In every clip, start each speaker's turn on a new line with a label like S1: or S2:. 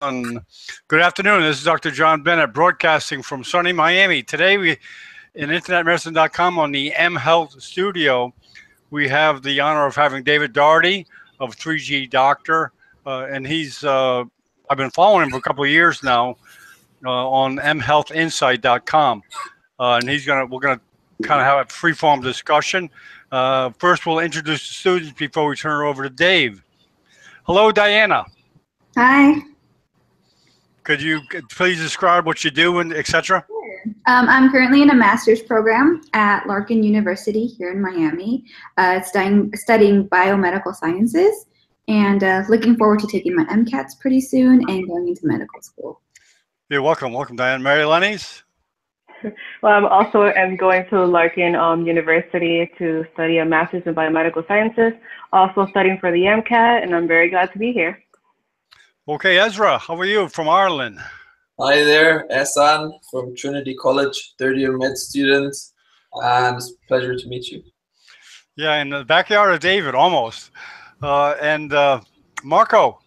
S1: Good afternoon. This is Dr. John Bennett broadcasting from sunny Miami. Today, we in internetmedicine.com on the M Health Studio, we have the honor of having David Doherty of 3G Doctor, uh, and he's uh, I've been following him for a couple of years now uh, on mhealthinsight.com, uh, and he's gonna we're gonna kind of have a free form discussion. Uh, first, we'll introduce the students before we turn it over to Dave. Hello, Diana.
S2: Hi.
S1: Could you please describe what you do and etc.?
S2: Um, I'm currently in a master's program at Larkin University here in Miami, uh, studying, studying biomedical sciences and uh, looking forward to taking my MCATs pretty soon and going into medical school.
S1: You're welcome. Welcome, Diane. Mary Lenny's?
S3: Well, I'm also am going to Larkin um, University to study a master's in biomedical sciences, also studying for the MCAT, and I'm very glad to be here.
S1: Okay, Ezra, how are you from Ireland?
S4: Hi there, Esan from Trinity College, third year med student, and it's a pleasure to meet you.
S1: Yeah, in the backyard of David, almost. Uh, and uh, Marco.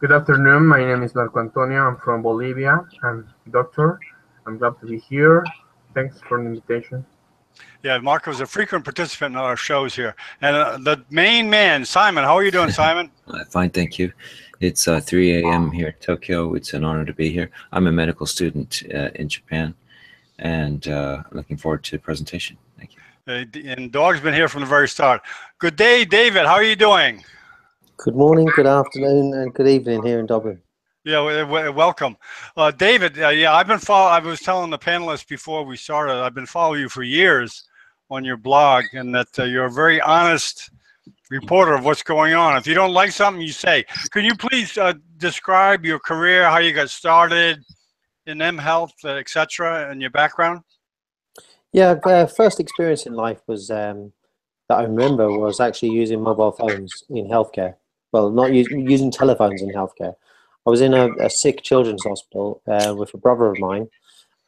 S5: Good afternoon. My name is Marco Antonio. I'm from Bolivia. I'm a doctor. I'm glad to be here. Thanks for the invitation.
S1: Yeah, Marco is a frequent participant in our shows here. And uh, the main man, Simon. How are you doing, Simon?
S6: Uh, fine, thank you. It's uh, 3 a.m. here in Tokyo. It's an honor to be here. I'm a medical student uh, in Japan and uh, looking forward to the presentation. Thank you.
S1: Uh, and Dog's been here from the very start. Good day, David. How are you doing?
S7: Good morning, good afternoon, and good evening here in Dublin.
S1: Yeah, w- w- welcome, uh, David. Uh, yeah, I've been follow. I was telling the panelists before we started. I've been following you for years on your blog, and that uh, you're a very honest reporter of what's going on. If you don't like something, you say. Can you please uh, describe your career, how you got started in M Health, uh, etc., and your background?
S7: Yeah, uh, first experience in life was um, that I remember was actually using mobile phones in healthcare. Well, not using telephones in healthcare. I was in a, a sick children's hospital uh, with a brother of mine,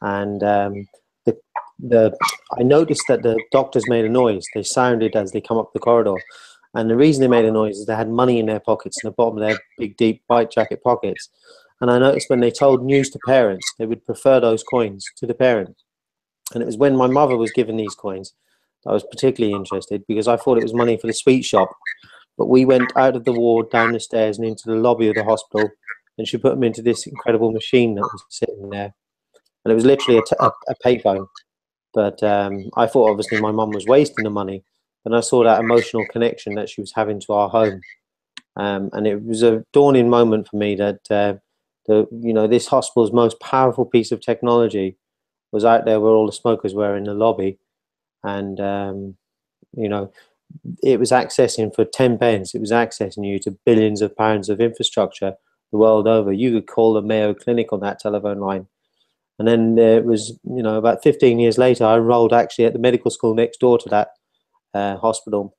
S7: and um, the the I noticed that the doctors made a noise. They sounded as they come up the corridor, and the reason they made a noise is they had money in their pockets, in the bottom of their big, deep white jacket pockets. And I noticed when they told news to parents, they would prefer those coins to the parents. And it was when my mother was given these coins that I was particularly interested because I thought it was money for the sweet shop. But we went out of the ward, down the stairs, and into the lobby of the hospital, and she put them into this incredible machine that was sitting there. And it was literally a, t- a, a payphone. But um, I thought obviously my mum was wasting the money. And I saw that emotional connection that she was having to our home. Um, and it was a dawning moment for me that uh, the you know this hospital's most powerful piece of technology was out there where all the smokers were in the lobby, and um, you know it was accessing for 10 pence it was accessing you to billions of pounds of infrastructure the world over you could call the mayo clinic on that telephone line and then it was you know about 15 years later i enrolled actually at the medical school next door to that uh, hospital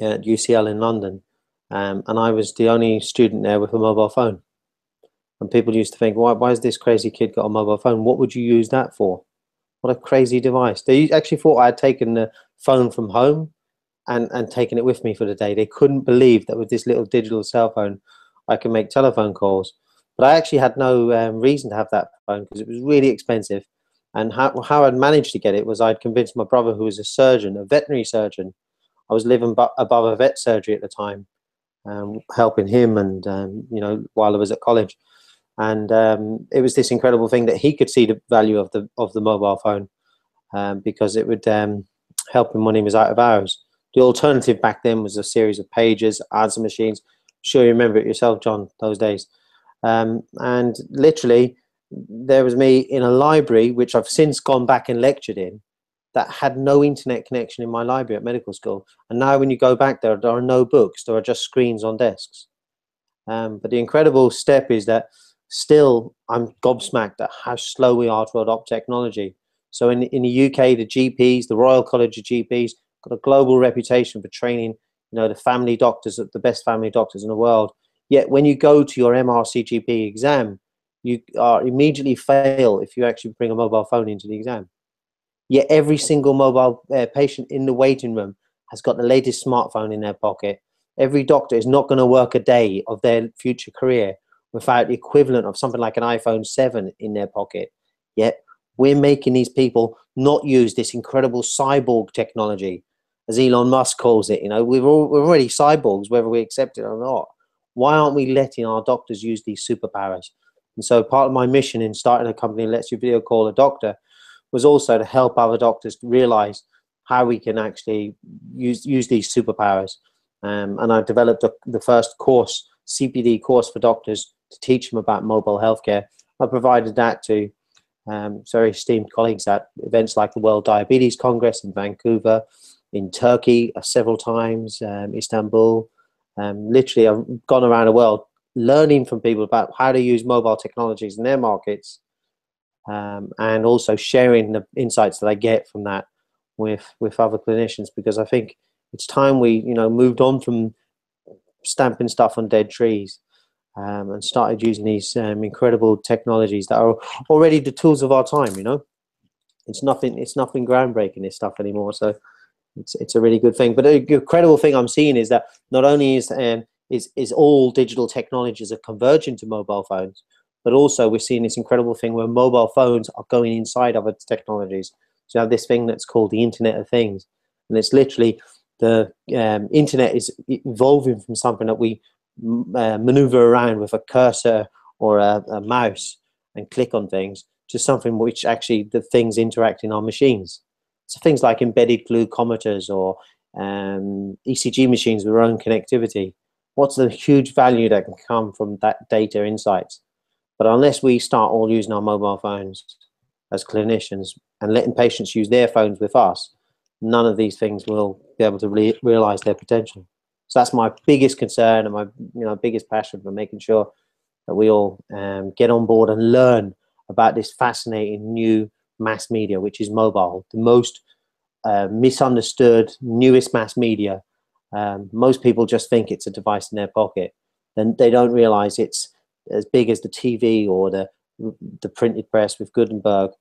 S7: at ucl in london um, and i was the only student there with a mobile phone and people used to think why, why has this crazy kid got a mobile phone what would you use that for what a crazy device. They actually thought I had taken the phone from home and, and taken it with me for the day. They couldn't believe that with this little digital cell phone, I can make telephone calls. But I actually had no um, reason to have that phone because it was really expensive. And how, how I'd managed to get it was I'd convinced my brother, who was a surgeon, a veterinary surgeon. I was living bu- above a vet surgery at the time, um, helping him, and um, you know, while I was at college and um, it was this incredible thing that he could see the value of the of the mobile phone um, because it would um, help him when he was out of hours. The alternative back then was a series of pages, answer machines. I'm sure you remember it yourself, John, those days. Um, and literally, there was me in a library which I've since gone back and lectured in that had no internet connection in my library at medical school. And now, when you go back there, there are no books; there are just screens on desks. Um, but the incredible step is that still I'm gobsmacked at how slow we are to adopt technology. So in, in the UK, the GPs, the Royal College of GPs, got a global reputation for training, you know, the family doctors, the best family doctors in the world. Yet when you go to your MRCGP exam, you are immediately fail if you actually bring a mobile phone into the exam. Yet every single mobile uh, patient in the waiting room has got the latest smartphone in their pocket. Every doctor is not going to work a day of their future career without the equivalent of something like an iPhone 7 in their pocket. Yet we're making these people not use this incredible cyborg technology, as Elon Musk calls it. You know, we're, all, we're already cyborgs, whether we accept it or not. Why aren't we letting our doctors use these superpowers? And so part of my mission in starting a company that lets you video call a doctor was also to help other doctors realize how we can actually use use these superpowers. Um, and I developed a, the first course, CPD course for doctors to teach them about mobile healthcare. I provided that to um, very esteemed colleagues at events like the World Diabetes Congress in Vancouver, in Turkey uh, several times, um, Istanbul. Um, literally, I've gone around the world learning from people about how to use mobile technologies in their markets um, and also sharing the insights that I get from that with with other clinicians because I think it's time we you know moved on from stamping stuff on dead trees um, and started using these um, incredible technologies that are already the tools of our time. You know, it's nothing it's nothing groundbreaking this stuff anymore. So it's it's a really good thing. But the incredible thing I'm seeing is that not only is um, is is all digital technologies are converging to mobile phones, but also we're seeing this incredible thing where mobile phones are going inside other technologies. So you have this thing that's called the Internet of Things, and it's literally the um, internet is evolving from something that we uh, maneuver around with a cursor or a, a, mouse and click on things to something which actually the things interact in our machines. So things like embedded glucometers or um, ECG machines with their own connectivity. What's the huge value that can come from that data insights? But unless we start all using our mobile phones as clinicians and letting patients use their phones with us, none of these things will be able to re- realize their potential. So that's my biggest concern and my you know biggest passion for making sure that we all um, get on board and learn about this fascinating new mass media, which is mobile, the most uh, misunderstood, newest mass media. Um, most people just think it's a device in their pocket, and they don't realize it's as big as the TV or the the printed press with Gutenberg.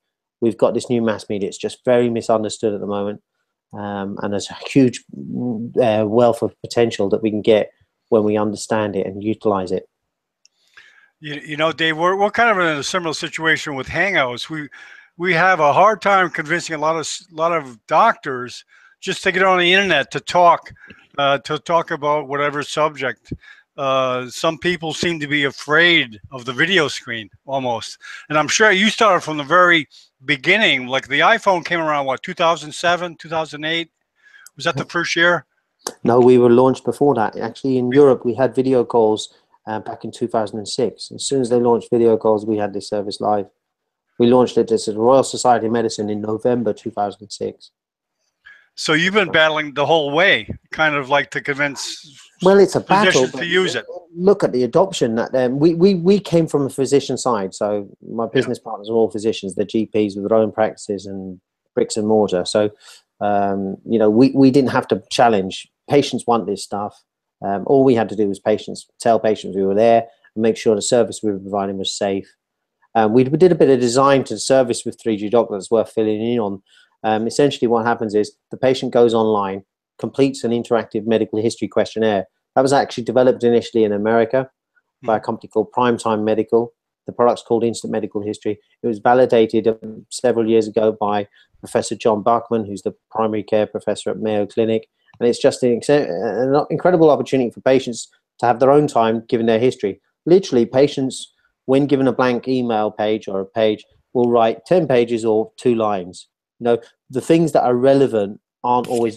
S7: We've got this new mass media. It's just very misunderstood at the moment, um, and there's a huge uh, wealth of potential that we can get when we understand it and utilize it.
S1: You, you know, Dave, we're, we're kind of in a similar situation with Hangouts. We we have a hard time convincing a lot of a lot of doctors just to get on the internet to talk uh, to talk about whatever subject uh, some people seem to be afraid of the video screen almost. And I'm sure you started from the very beginning. Like the iPhone came around, what, 2007, 2008? Was that the first year?
S7: No, we were launched before that. Actually, in Europe, we had video calls uh, back in 2006. As soon as they launched video calls, we had this service live. We launched it as the Royal Society of Medicine in November 2006.
S1: So you've been battling the whole way, kind of like to convince
S7: well, it's a battle
S1: to use it.
S7: Look at the adoption. That um, we, we we came from a physician side, so my business yeah. partners are all physicians. They're GPs with their own practices and bricks and mortar. So um, you know, we we didn't have to challenge. Patients want this stuff. Um, all we had to do was patients tell patients we were there and make sure the service we were providing was safe. Um, we, did a bit of design to service with 3G Doc that's worth filling in on. Um, essentially, what happens is the patient goes online, completes an interactive medical history questionnaire. That was actually developed initially in America by a hmm. company called Primetime Medical. The product's called Instant Medical History. It was validated um, several years ago by Professor John Bachman, who's the primary care professor at Mayo Clinic. And it's just an, an incredible opportunity for patients to have their own time given their history. Literally, patients, when given a blank email page or a page, will write 10 pages or two lines. You know the things that are relevant aren't always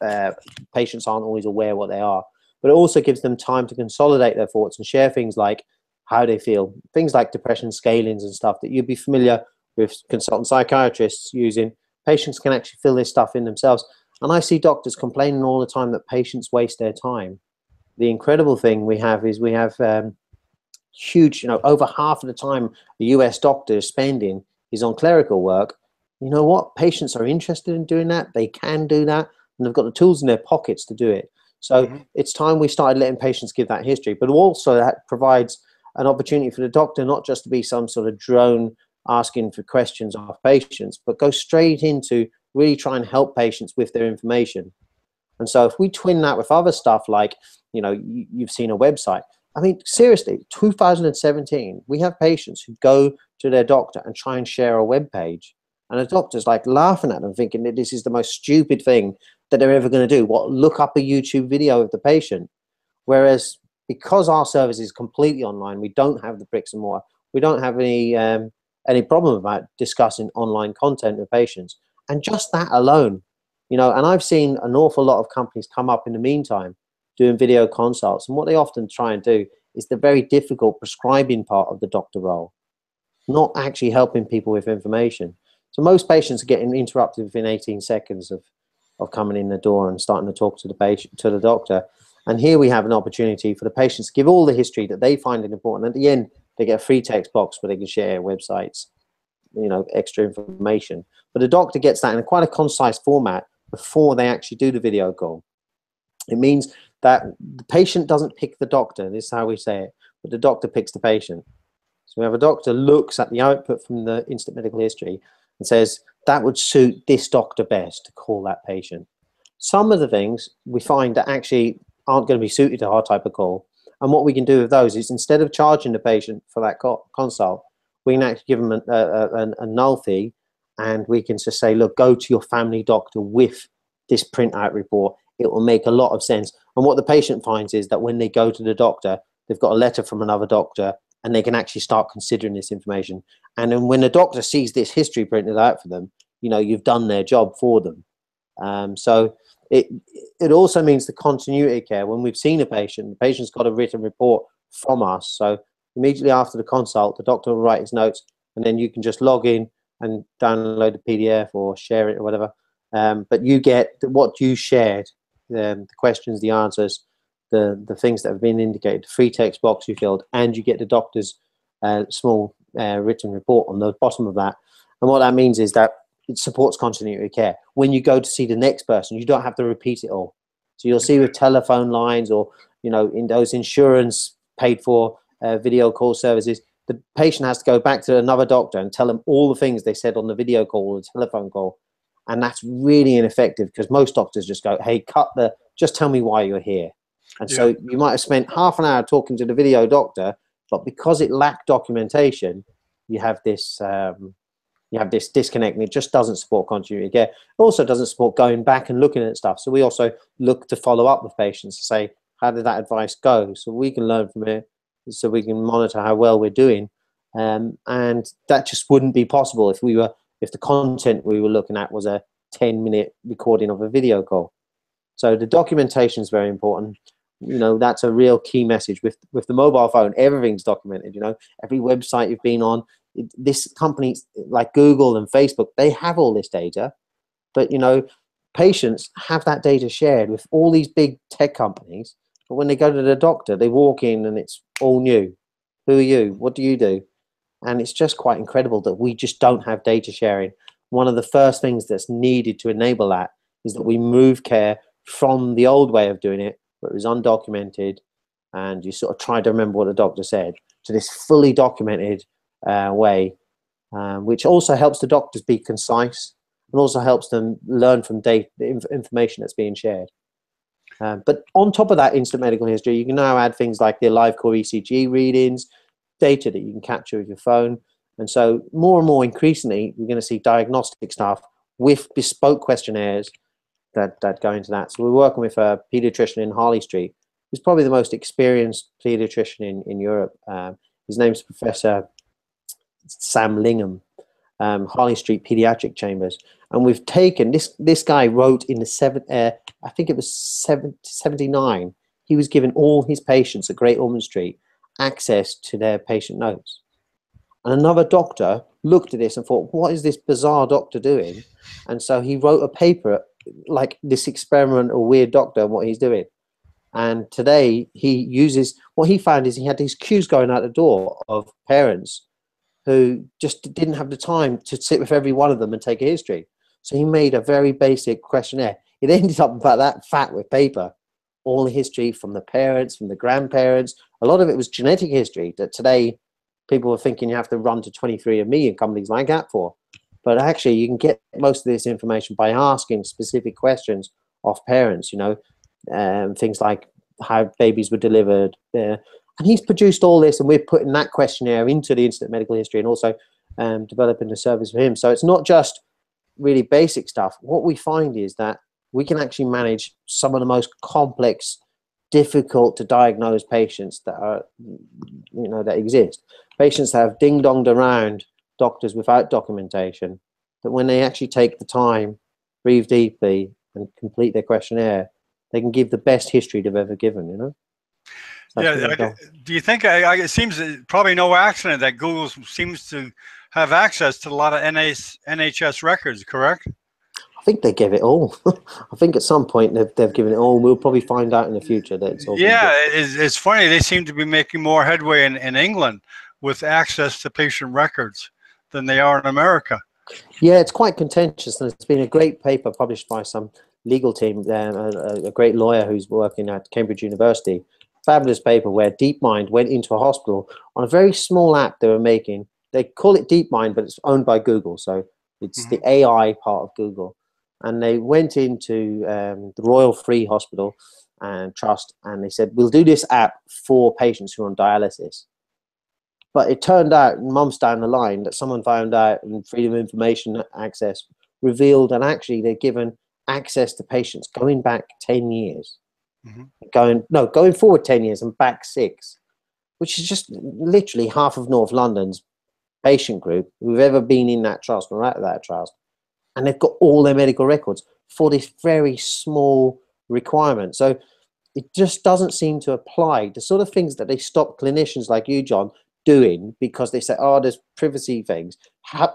S7: uh, patients aren't always aware what they are but it also gives them time to consolidate their thoughts and share things like how they feel. Things like depression scalings and stuff that you'd be familiar with consultant psychiatrists using. Patients can actually fill this stuff in themselves. And i see doctors complaining all the time that patients waste their time. The incredible thing we have is we have um, huge you know over half of the time the us doctor is spending is on clerical work you know what? Patients are interested in doing that. They can do that, and they've got the tools in their pockets to do it. So mm-hmm. it's time we started letting patients give that history, but also that provides an opportunity for the doctor not just to be some sort of drone asking for questions of patients, but go straight into really try and help patients with their information. And so if we twin that with other stuff like you know, you, you've seen a website. I mean, seriously, 2017, we have patients who go to their doctor and try and share a web page, and the doctor's like laughing at them, thinking that this is the most stupid thing that they're ever going to do. What look up a YouTube video of the patient, whereas because our service is completely online, we don't have the bricks and mortar. We don't have any um, any problem about discussing online content with patients, and just that alone, you know. And I've seen an awful lot of companies come up in the meantime doing video consults, and what they often try and do is the very difficult prescribing part of the doctor role, not actually helping people with information. So most patients are getting interrupted within 18 seconds of of coming in the door and starting to talk to the patient to the doctor. And here we have an opportunity for the patients to give all the history that they find it important. At the end, they get a free text box where they can share websites, you know, extra information. But the doctor gets that in quite a concise format before they actually do the video call. It means that the patient doesn't pick the doctor. This is how we say it, but the doctor picks the patient. So we have a doctor looks at the output from the instant medical history and says that would suit this doctor best to call that patient. Some of the things we find that actually aren't going to be suited to our type of call. And what we can do with those is instead of charging the patient for that consult, we can actually give them a, uh, uh, a, a null fee and we can just say, look, go to your family doctor with this printout report. It will make a lot of sense. And what the patient finds is that when they go to the doctor, they've got a letter from another doctor and they can actually start considering this information. And then when the doctor sees this history printed out for them, you know, you've done their job for them. Um, so it it also means the continuity care. When we've seen a patient, the patient's got a written report from us. So immediately after the consult, the doctor will write his notes, and then you can just log in and download the PDF or share it or whatever. Um, but you get what you shared, um, the questions, the answers, the the things that have been indicated, the free text box you filled, and you get the doctor's uh, small uh, written report on the bottom of that. And what that means is that it supports continuity of care. When you go to see the next person, you don't have to repeat it all. So you'll see with telephone lines or you know in those insurance paid for uh, video call services, the patient has to go back to another doctor and tell them all the things they said on the video call or the telephone call, and that's really ineffective because most doctors just go, "Hey, cut the, just tell me why you're here." And yeah. so you might have spent half an hour talking to the video doctor, but because it lacked documentation, you have this um, you have this disconnect and it just doesn't support continuity care. It also doesn't support going back and looking at stuff. So we also look to follow up with patients to say, how did that advice go? So we can learn from it, so we can monitor how well we're doing. Um, and that just wouldn't be possible if we were if the content we were looking at was a 10 minute recording of a video call. So the documentation is very important. You know, that's a real key message with with the mobile phone. Everything's documented. You know, every website you've been on, this company like Google and Facebook, they have all this data, but you know, patients have that data shared with all these big tech companies. But when they go to the doctor, they walk in and it's all new. Who are you? What do you do? And it's just quite incredible that we just don't have data sharing. One of the first things that's needed to enable that is that we move care from the old way of doing it, where it was undocumented and you sort of tried to remember what the doctor said, to this fully documented uh, way, um, which also helps the doctors be concise and also helps them learn from data, the information that's being shared. Um, but on top of that instant medical history, you can now add things like the AliveCor ECG readings, data that you can capture with your phone. And so more and more increasingly, we're going to see diagnostic stuff with bespoke questionnaires that, that go into that. So we're working with a pediatrician in Harley Street, who's probably the most experienced pediatrician in, in Europe. Um, his name's Professor Sam Lingam, um, Harley Street Pediatric Chambers, and we've taken this. This guy wrote in the seven, uh, I think it was 79. He was given all his patients at Great Ormond Street access to their patient notes, and another doctor looked at this and thought, "What is this bizarre doctor doing?" And so he wrote a paper like this experimental weird doctor and what he's doing. And today he uses what he found is he had these queues going out the door of parents who just didn't have the time to sit with every one of them and take a history. So he made a very basic questionnaire. It ended up about that fat with paper, all the history from the parents, from the grandparents. A lot of it was genetic history that today people are thinking you have to run to 23andMe and companies like that for. But actually, you can get most of this information by asking specific questions of parents. You know, um, things like how babies were delivered. Uh, and he's produced all this, and we're putting that questionnaire into the Instant Medical History and also um, developing a service for him. So it's not just really basic stuff. What we find is that we can actually manage some of the most complex, difficult to diagnose patients that are, you know, that exist. Patients that have ding donged around doctors without documentation. That when they actually take the time, breathe deeply, and complete their questionnaire, they can give the best history they've ever given. You know.
S1: Yeah. I- do you think I, I, it seems probably no accident that Google seems to have access to a lot of NAS, NHS records, correct?
S7: I think they gave it all. I think at some point they've, they've given it all. We'll probably find out in the future that it's all.
S1: Yeah, it's, it's funny. They seem to be making more headway in, in England with access to patient records than they are in America.
S7: Yeah, it's quite contentious, and it's been a great paper published by some legal team, um, a, a- a great lawyer who's working at Cambridge University. Fabulous paper where DeepMind went into a hospital on a very small app they were making. They call it DeepMind, but it's owned by Google, so it's the AI part of Google. And they went into um, the Royal Free Hospital and Trust, and they said, "We'll do this app for patients who are on dialysis." But it turned out, months down the line, that someone found out and Freedom of Information Access revealed, and actually they're given access to patients going back 10 years.
S1: Mhm.
S7: Going, no, going forward 10 years and back six, which is just literally half of North London's patient group who've ever been in that trust or out of that trust. And they've got all their medical records for this very small requirement. So it just doesn't seem to apply. The sort of things that they stop clinicians like you, John, doing because they say, oh, there's privacy things.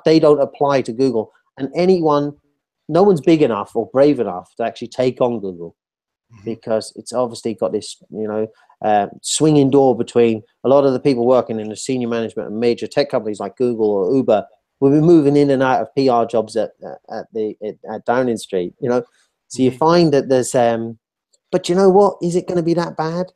S7: They don't apply to Google. And anyone, no one's big enough or brave enough to actually take on Google. Because it's obviously got this, you know, uh, swinging door between a lot of the people working in the senior management and major tech companies like Google or Uber. We've been moving in and out of PR jobs at at the at, Downing Street, you know. So you
S1: Mhm.
S7: find that there's, um, but you know what? Is it going to be that bad?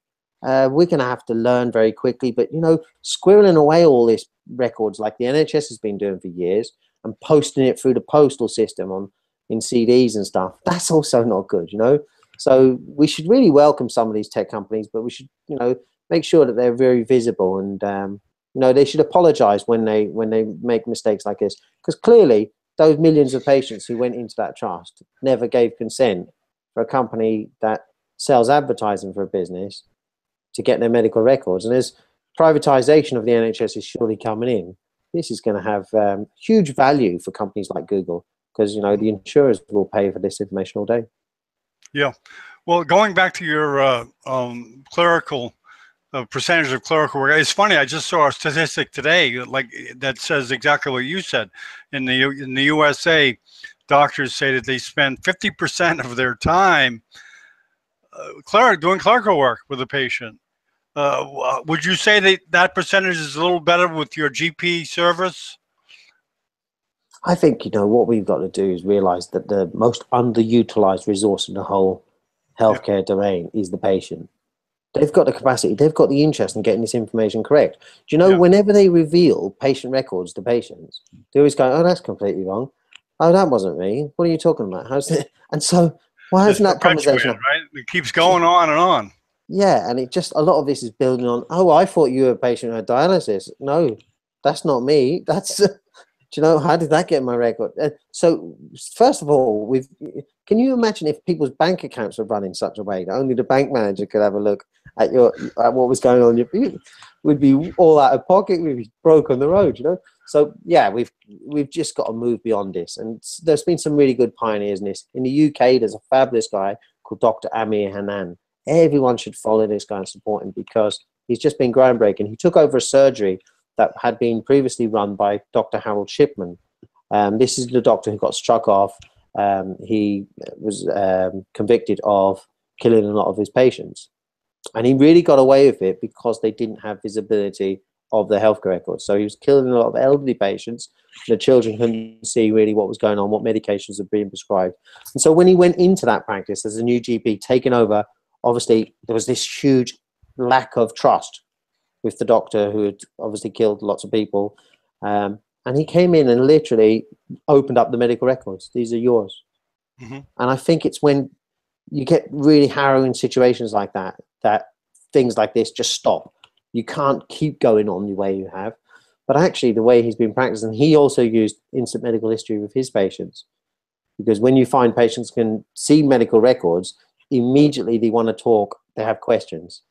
S7: Uh, we're going to have to learn very quickly. But you know, squirreling away all this records like the NHS has been doing for years and posting it through the postal system on in CDs and stuff. That's also not good, you know. So we should really welcome some of these tech companies, but we should, you know, make sure that they're very visible and um, you know they should apologize when they when they make mistakes like this. Because clearly those millions of patients who went into that trust never gave consent for a company that sells advertising for a business to get their medical records. And as privatization of the nhs is surely coming in this is going to have um, huge value for companies like google because you know the insurers will pay for this information all day
S1: Well, going back to your uh, um, clerical uh, percentage of clerical work, it's funny. I just saw a statistic today, like that says exactly what you said. In the in the USA, doctors say that they spend fifty percent of their time uh, cleric doing clerical work with a patient. Uh, would you say that that percentage is a little better with your GP service?
S7: I think you know what we've got to do is realize that the most underutilized resource in the whole healthcare domain is the patient. They've got the capacity, they've got the interest in getting this information correct. Do you know
S1: Yeah.
S7: whenever they reveal patient records to patients, they always go, "Oh, that's completely wrong. Oh, that wasn't me. What are you talking about? How's it?" And so, why hasn't that conversation?
S1: right? It keeps going on and on.
S7: Yeah, and it just a lot of this is building on. Oh, I thought you were a patient who had dialysis. No, that's not me. That's you know how did that get my record? Uh, so first of all, we've can you imagine if people's bank accounts were run in such a way that only the bank manager could have a look at your at what was going on? Your we'd be all out of pocket. We'd be broke on the road. You know. So yeah, we've we've just got to move beyond this. And there's been some really good pioneers in this. In the UK, there's a fabulous guy called Dr. Amir Hannan everyone should follow this guy and support him because he's just been groundbreaking. He took over a surgery that had been previously run by Dr. Harold Shipman. Um, this is the doctor who got struck off. Um, he was um, convicted of killing a lot of his patients. And he really got away with it because they didn't have visibility of the health records. So he was killing a lot of elderly patients. The children couldn't see really what was going on, what medications were being prescribed. And so when he went into that practice as a new GP, taking over obviously there was this huge lack of trust with the doctor who had obviously killed lots of people um, and he came in and literally opened up the medical records these are yours
S1: Mhm.
S7: and i think it's when you get really harrowing situations like that that things like this just stop. You can't keep going on the way you have. But actually, the way he's been practicing, he also used instant medical history with his patients. Because when you find patients can see medical records, immediately they want to talk, they have questions.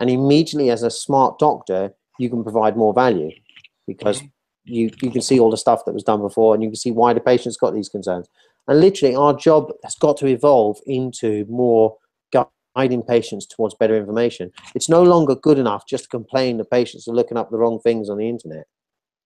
S7: And immediately, as a smart doctor, you can provide more value because mm-hmm. you, you can see all the stuff that was done before and you can see why the patient's got these concerns. And literally, our job has got to evolve into more guiding patients towards better information. It's no longer good enough just to complain that patients are looking up the wrong things on the internet.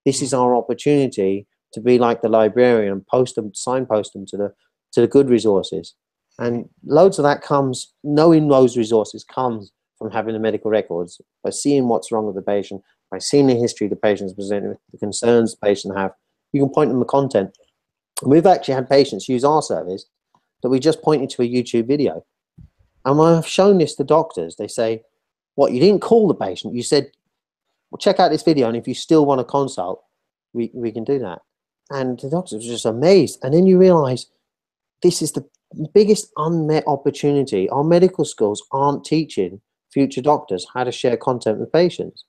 S7: This is our opportunity to be like the librarian and post them, signpost them to the to the good resources. And loads of that comes, knowing those resources comes from having the medical records, by seeing what's wrong with the patient, by seeing the history the patient's presenting, the concerns the patient have. You can point them the content. And we've actually had patients use our service that we just pointed to a YouTube video. And when I've shown this to doctors, they say, What, you didn't call the patient? You said, Well, check out this video, and if you still want to consult, we, we can do that. And the doctors were just amazed. And then you realize this is the biggest unmet opportunity. Our medical schools aren't teaching future doctors how to share content with patients.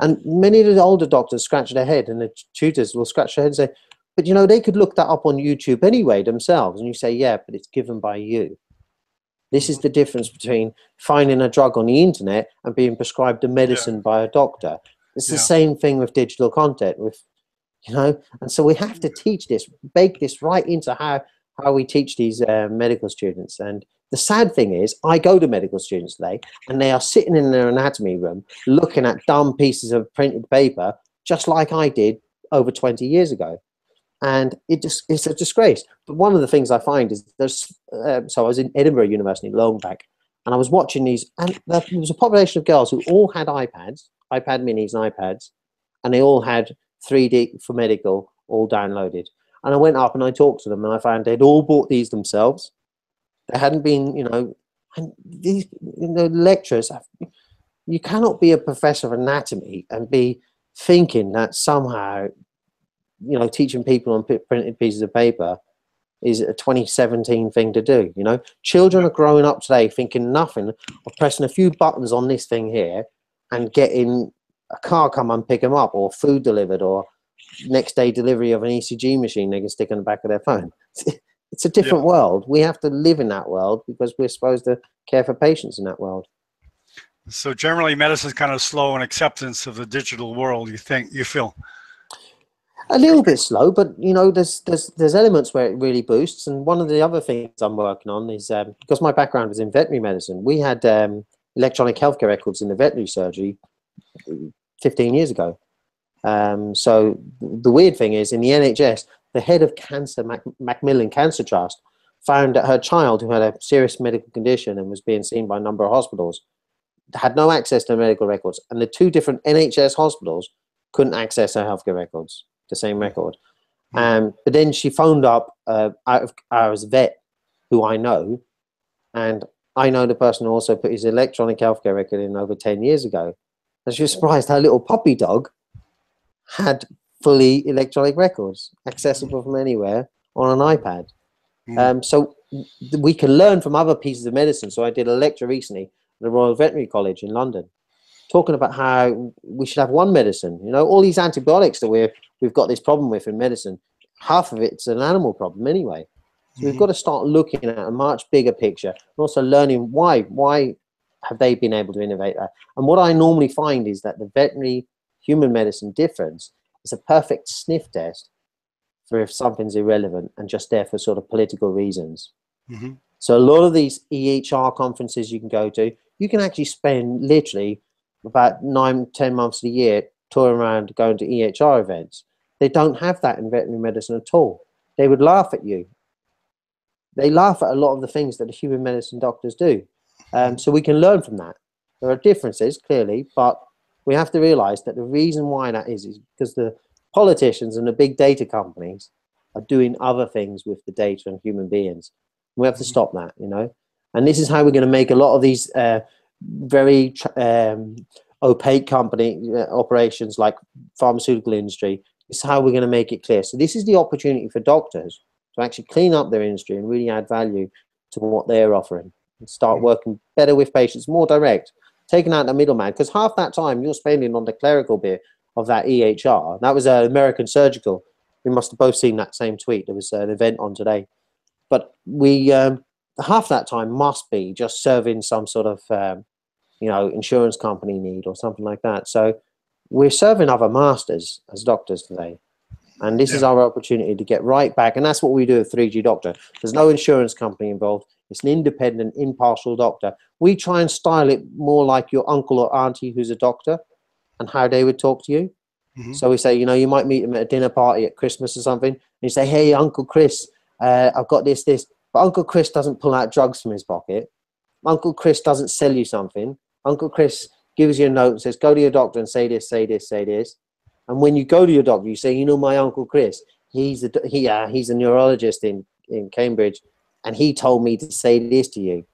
S7: And many of the older doctors scratch their head, and the tutors will scratch their head and say, But you know, they could look that up on YouTube anyway themselves. And you say, Yeah, but it's given by you. This is the difference between finding a drug on the internet and being prescribed a medicine yeah. by a doctor. It's the yeah. same thing with digital content, with you know. And so we have to teach this, bake this right into how how we teach these uh, medical students. And the sad thing is, I go to medical students today, and they are sitting in their anatomy room looking at dumb pieces of printed paper, just like I did over 20 years ago and it just it's a disgrace. But one of the things I find is there's uh, so I was in Edinburgh University long back, and I was watching these, and there was a population of girls who all had iPads, iPad Minis, and iPads, and they all had 3D4Medical all downloaded. And I went up and I talked to them, and I found they'd all bought these themselves. They hadn't been, you know, and these you know, lecturers. You cannot be a professor of anatomy and be thinking that somehow you know, teaching people on printed pieces of paper is a 2017 thing to do. You know, children are growing up today thinking nothing of pressing a few buttons on this thing here and getting a car come and pick them up, or food delivered, or next day delivery of an ECG machine they can stick on the back of their phone. It's a different yeah. world. We have to live in that world because we're supposed to care for patients in that world.
S1: So generally, medicine is kind of slow in acceptance of the digital world. You think you feel?
S7: a little bit slow, but you know, there's there's there's elements where it really boosts. And one of the other things I'm working on is um, because my background was in veterinary medicine. We had um, electronic healthcare records in the veterinary surgery 15 years ago. Um, so the weird thing is, in the NHS, the head of cancer, Mac- Macmillan Cancer Trust, found that her child, who had a serious medical condition and was being seen by a number of hospitals, had no access to medical records, and the two different NHS hospitals couldn't access her healthcare records the same record. Um, but then she phoned up uh, out of hours vet who I know, and I know the person who also put his electronic healthcare record in over 10 years ago. And she was surprised her little puppy dog had fully electronic records accessible from anywhere on an iPad. Mm. Um, so we can learn from other pieces of medicine. So I did a lecture recently at the Royal Veterinary College in London talking about how we should have one medicine. You know, all these antibiotics that we're we've got this problem with in medicine, half of it's an animal problem anyway. So we've got to start looking at a much bigger picture and also learning why why have they been able to innovate that. And what I normally find is that the veterinary human medicine difference is a perfect sniff test for if something's irrelevant and just there for sort of political reasons. Mm-hmm. So a lot of these EHR conferences you can go to, you can actually spend literally about nine, ten months of the year touring around going to EHR events. They don't have that in veterinary medicine at all. They would laugh at you. They laugh at a lot of the things that the human medicine doctors do. Um, so we can learn from that. There are differences, clearly, but we have to realize that the reason why that is is because the politicians and the big data companies are doing other things with the data and human beings. We have to stop that, you know. And this is how we're going to make a lot of these uh, very um, opaque company uh, operations like pharmaceutical industry This is how we're going to make it clear. So this is the opportunity for doctors to actually clean up their industry and really add value to what they're offering. and start working better with patients, more direct, taking out the middleman. Because half that time you're spending on the clerical bit of that EHR. That was uh, American Surgical. We must have both seen that same tweet. There was an event on today. But we, um, half that time must be just serving some sort of, um, you know, insurance company need or something like that. So we're serving other masters as doctors today. And this is our opportunity to get right back. And that's what we do at 3G Doctor. There's no insurance company involved. It's an independent, impartial doctor. We try and style it more like your uncle or auntie who's a doctor and how they would talk to you.
S1: Mhm.
S7: So we say, you know, you might meet them at a dinner party at Christmas or something. And you say, hey, Uncle Chris, uh, I've got this, this. But Uncle Chris doesn't pull out drugs from his pocket. Uncle Chris doesn't sell you something. Uncle Chris gives you a note and says, go to your doctor and say this, say this, say this. And when you go to your doctor, you say, you know, my Uncle Chris, he's a, he, uh, he's a neurologist in, in Cambridge, and he told me to say this to you.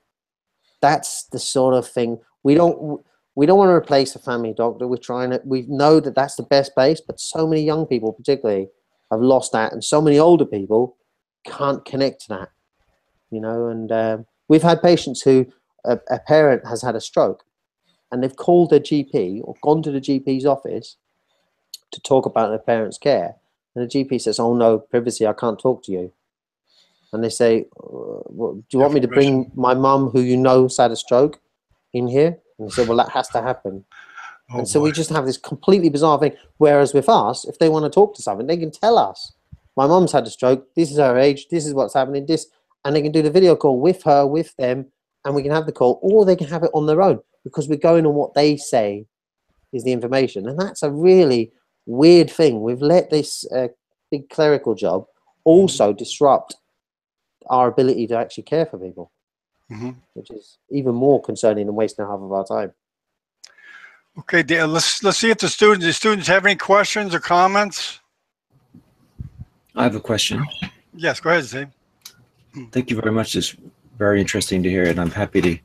S7: That's the sort of thing we don't we don't want to replace a family doctor. We're trying to we know that that's the best place, but so many young people, particularly, have lost that, and so many older people can't connect to that. You know, and um, we've had patients who a, a parent has had a stroke, and they've called their GP or gone to the GP's office to talk about their parents' care, and the GP says, "Oh no, privacy, I can't talk to you." And they say, uh, well, "Do you want me to bring my mum, who you know has had a stroke, in here?" And they said, "Well, that has to happen."
S1: Oh,
S7: and so we just have this completely bizarre thing. Whereas with us, if they want to talk to someone, they can tell us. My mum's had a stroke. This is her age. This is what's happening. This, and they can do the video call with her, with them, and we can have the call, or they can have it on their own because we're going on what they say is the information, and that's a really weird thing. We've let this uh, big clerical job also disrupt our ability to actually care for people,
S1: Mhm.
S7: which is even more concerning than wasting half of our time.
S1: Okay, Dan, let's let's see if the students the students have any questions or comments.
S6: I have a question.
S1: Yes, go ahead, Steve.
S6: Thank you very much. It's very interesting to hear, and I'm happy to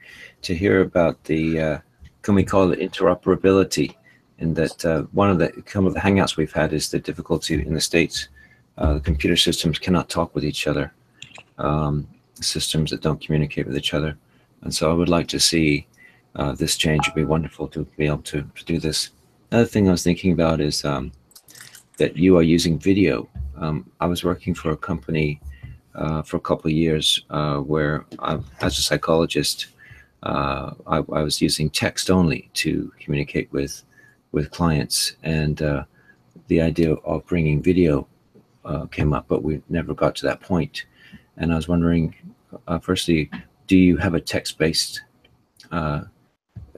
S6: to hear about the uh, can we call it interoperability, and that uh, one of the some of the hangouts we've had is the difficulty in the states. Uh, the computer systems cannot talk with each other, um, systems that don't communicate with each other, and so I would like to see uh, this change. It'd be wonderful to be able to, to do this. Another thing I was thinking about is um, that you are using video. Um, I was working for a company uh, for a couple of years uh, where I, as a psychologist, uh, I, I was using text only to communicate with with clients, and uh, the idea of bringing video uh, came up, but we never got to that point. And I was wondering, uh, firstly, do you have a text-based uh,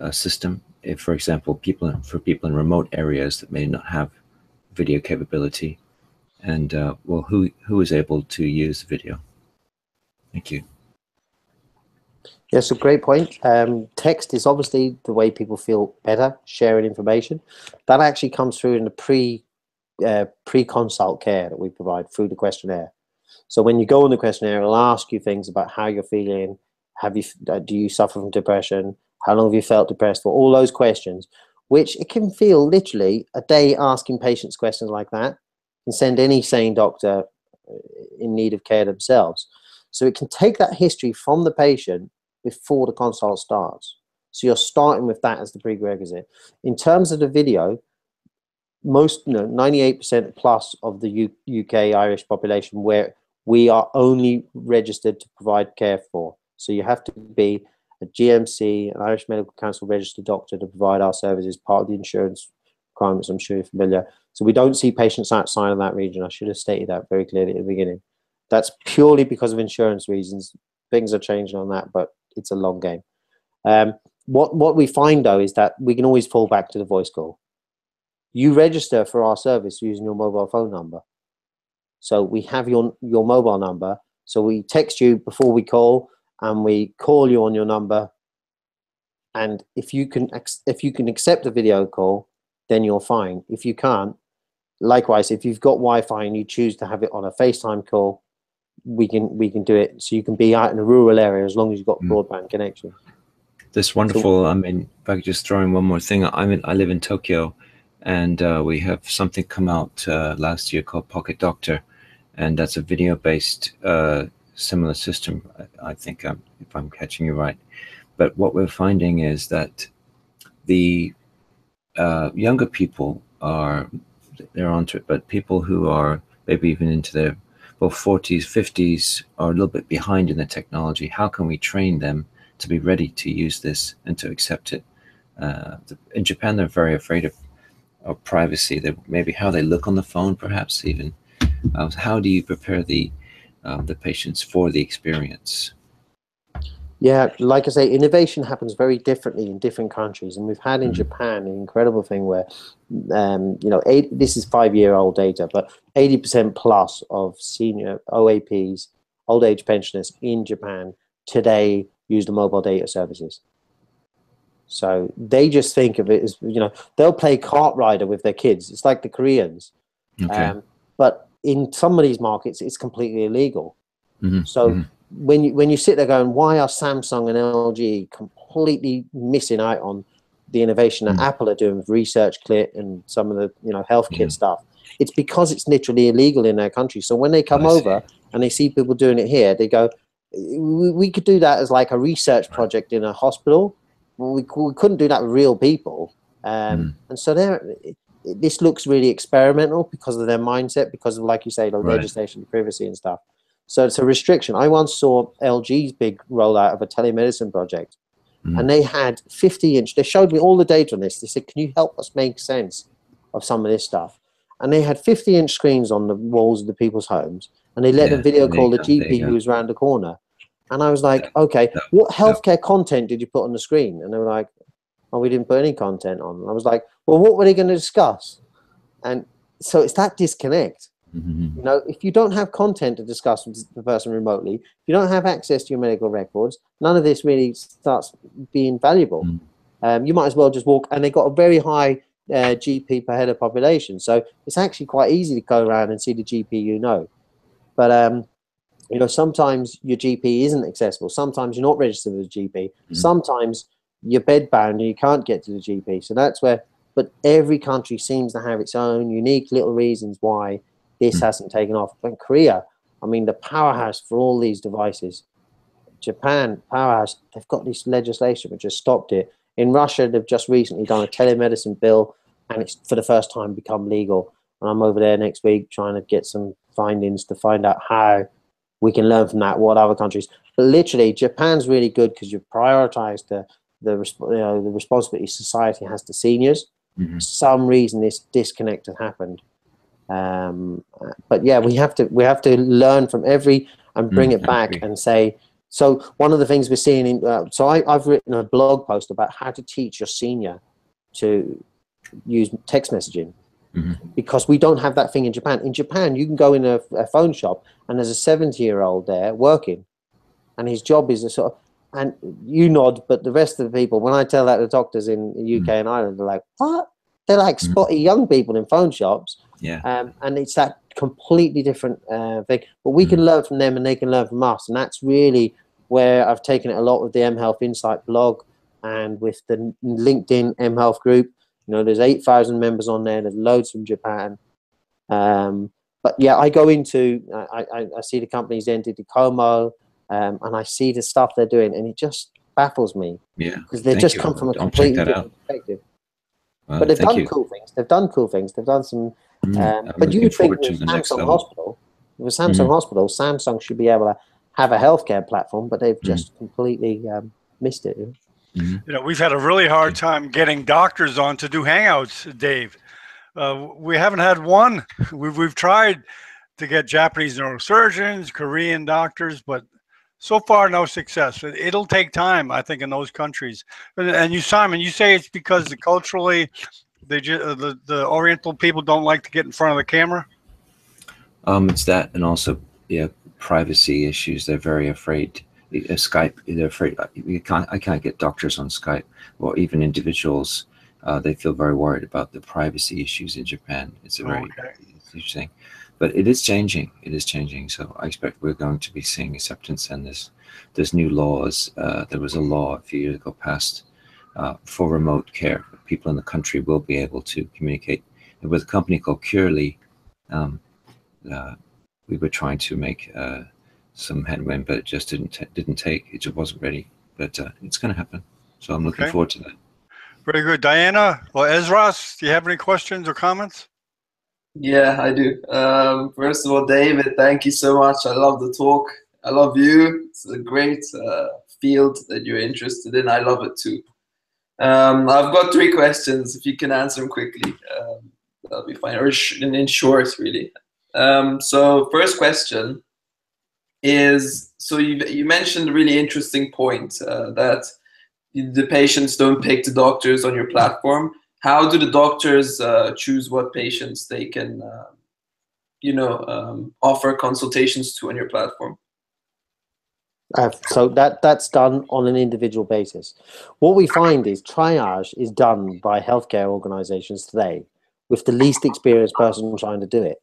S6: uh, system? If, for example, people for people in remote areas that may not have video capability, and uh, well, who who is able to use video? Thank you.
S7: Yes, a great point. Um, text is obviously the way people feel better sharing information. That actually comes through in the pre uh, pre consult care that we provide through the questionnaire. So when you go on the questionnaire, it'll ask you things about how you're feeling. Have you uh, do you suffer from depression? How long have you felt depressed for? All those questions, which it can feel literally a day asking patients questions like that can send any sane doctor uh, in need of care themselves. So it can take that history from the patient before the consult starts. So you're starting with that as the prerequisite. In terms of the video, most, you know, 98% plus of the U- UK Irish population where we are only registered to provide care for. So you have to be a GMC, an Irish Medical Council registered doctor to provide our services, part of the insurance requirements, I'm sure you're familiar. So we don't see patients outside of that region. I should have stated that very clearly at the beginning. That's purely because of insurance reasons. Things are changing on that, but it's a long game. Um, what what we find though is that we can always fall back to the voice call. You register for our service using your mobile phone number. So we have your your mobile number. So we text you before we call, and we call you on your number. And if you can if you can accept a video call, then you're fine. If you can't, likewise, if you've got Wi-Fi and you choose to have it on a FaceTime call, we can we can do it. So you can be out in a rural area as long as you've got
S6: Mm.
S7: broadband connection.
S6: This wonderful. I mean, if I could just throw in one more thing. I mean. I live in Tokyo, and uh, we have something come out uh, last year called Pocket Doctor, and that's a video-based uh, similar system. I, I think I'm, if I'm catching you right. But what we're finding is that the uh, younger people are they're onto it, but people who are maybe even into their well 40s, 50s are a little bit behind in the technology. How can we train them to be ready to use this and to accept it? Uh, in Japan, they're very afraid of, of privacy. They maybe how they look on the phone, perhaps even. Uh, how do you prepare the um, the patients for the experience?
S7: Yeah, like I say, innovation happens very differently in different countries, and we've had in
S6: Mhm.
S7: Japan an incredible thing where, um, you know, eight, this is five-year-old data, but eighty percent plus of senior OAPs, old age pensioners in Japan today use the mobile data services. So they just think of it as you know they'll play KartRider with their kids. It's like the Koreans,
S6: Okay.
S7: um, but in some of these markets, it's completely illegal.
S6: Mhm,
S7: So
S6: mhm.
S7: when you when you sit there going, why are Samsung and LG completely missing out on the innovation that
S6: Mm.
S7: Apple are doing with ResearchKit and some of the you know HealthKit
S6: Yeah.
S7: stuff? It's because it's literally illegal in their country. So when they come
S6: I see.
S7: over and they see people doing it here, they go, we, we could do that as like a research project in a hospital. Well, we, we couldn't do that with real people. Um,
S6: Mm.
S7: And so there, this looks really experimental because of their mindset, because of, like you say, the
S6: Right.
S7: legislation, privacy and stuff. So it's a restriction. I once saw LG's big rollout of a telemedicine project,
S6: Mhm.
S7: and they had 50 inch. They showed me all the data on this. They said, "Can you help us make sense of some of this stuff?" And they had 50 inch screens on the walls of the people's homes, and they let
S6: Yeah,
S7: them video call the
S6: go, there you
S7: GP who was around the corner. And I was like,
S6: Yeah,
S7: "Okay, what healthcare content did you put on the screen?" And they were like, "Oh, we didn't put any content on." And I was like, "Well, what were they going to discuss?" And so it's that disconnect.
S6: Mhm.
S7: You know, if you don't have content to discuss with the person remotely, if you don't have access to your medical records, none of this really starts being valuable.
S6: Mm.
S7: Um, you might as well just walk, and they've got a very high uh, GP per head of population, so it's actually quite easy to go around and see the GP you know. But um, you know, sometimes your GP isn't accessible. Sometimes you're not registered with a GP.
S6: Mm.
S7: Sometimes you're bedbound and you can't get to the GP. So that's where. But every country seems to have its own unique little reasons why this
S6: Mm.
S7: hasn't taken off. But Korea, I mean, the powerhouse for all these devices. Japan, powerhouse, they've got this legislation which has stopped it. In Russia, they've just recently done a telemedicine bill, and it's for the first time become legal. And I'm over there next week trying to get some findings to find out how we can learn from that. What other countries? But literally, Japan's really good because you've prioritized the the, you know, the responsibility society has to seniors.
S6: Mhm.
S7: Some reason, this disconnect has happened. Um, but yeah, we have to we have to learn from every and bring
S6: Mm,
S7: it back and say. So one of the things we're seeing in uh, so I, I've written a blog post about how to teach your senior to use text messaging
S6: Mhm.
S7: because we don't have that thing in Japan. In Japan, you can go in a, a phone shop and there's a 70 year old there working, and his job is a sort of and you nod, but the rest of the people, when I tell that to doctors in the UK and Ireland, they're like, "What?" They're like
S6: Mm.
S7: spotty young people in phone shops,
S6: Yeah.
S7: um, and it's that completely different uh, thing. But we can learn from them, and they can learn from us, and that's really where I've taken it a lot with the mHealth Insight blog and with the LinkedIn mHealth group. You know, there's eight thousand members on there. There's loads from Japan. Um, but yeah, I go into I, I, I see the companies entered Como, um, and I see the stuff they're doing, and it just baffles me
S6: Yeah.
S7: because they just
S6: you.
S7: come from a completely different perspective.
S6: Well,
S7: But they've done
S6: you.
S7: cool things. They've done cool things. They've done some.
S6: Mm,
S7: Um, but you would think with Samsung. Hospital, with Samsung
S6: Mhm.
S7: Hospital, Samsung should be able to have a healthcare platform, but they've
S6: Mm.
S7: just completely um, missed it.
S1: You know, we've had a really hard time getting doctors on to do hangouts, Dave. Uh, we haven't had one. We've, we've tried to get Japanese neurosurgeons, Korean doctors, but so far no success. It, it'll take time, I think, in those countries. And, and you, Simon, you say it's because the culturally, they ju- uh, the the Oriental people don't like to get in front of the camera.
S6: Um, it's that, and also yeah, privacy issues. They're very afraid. Uh, Skype, they're afraid. uh, You can't. I can't get doctors on Skype, or even individuals. Uh, they feel very worried about the privacy issues in Japan. It's a very
S1: Okay.
S6: huge thing, but it is changing. It is changing. So I expect we're going to be seeing acceptance and there's there's new laws. Uh, there was a law a few years ago passed uh, for remote care. People in the country will be able to communicate. And with a company called Curely, um, uh, we were trying to make uh, some headwind, but it just didn't ta- didn't take. It just wasn't ready. But uh, it's going to happen. So I'm looking
S1: Okay.
S6: forward to that.
S1: Very good. Diana or Ezras, do you have any questions or comments?
S4: Yeah, I do. Um, first of all, David, thank you so much. I love the talk. I love you. It's a great uh, field that you're interested in. I love it too. Um, I've got three questions. If you can answer them quickly, um, that'll be fine. Or sh- in, in short, really. Um, so, first question is: so you you mentioned a really interesting point uh, that the patients don't pick the doctors on your platform how do the doctors uh, choose what patients they can uh, you know um, offer consultations to on your platform
S7: Uh, so that that's done on an individual basis. What we find is triage is done by healthcare organisations today with the least experienced person trying to do it.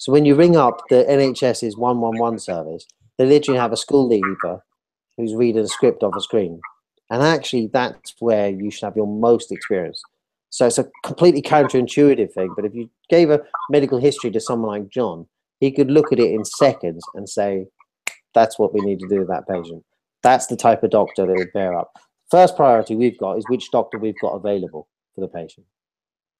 S7: So when you ring up the NHS's 111 service, they literally have a school leaver who's reading a script off a screen. And actually, that's where you should have your most experience. So it's a completely counterintuitive thing. But if you gave a medical history to someone like John, he could look at it in seconds and say, that's what we need to do with that patient. That's the type of doctor that would bear up. First priority we've got is which doctor we've got available for the patient.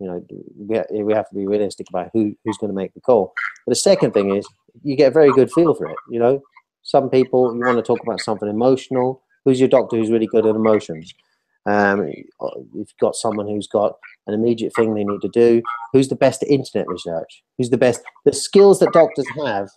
S7: You know, we, ha- we have to be realistic about who, who's going to make the call. But the second thing is you get a very good feel for it. You know, some people you want to talk about something emotional. Who's your doctor who's really good at emotions? Um, you've got someone who's got an immediate thing they need to do, who's the best at internet research? Who's the best? The skills that doctors have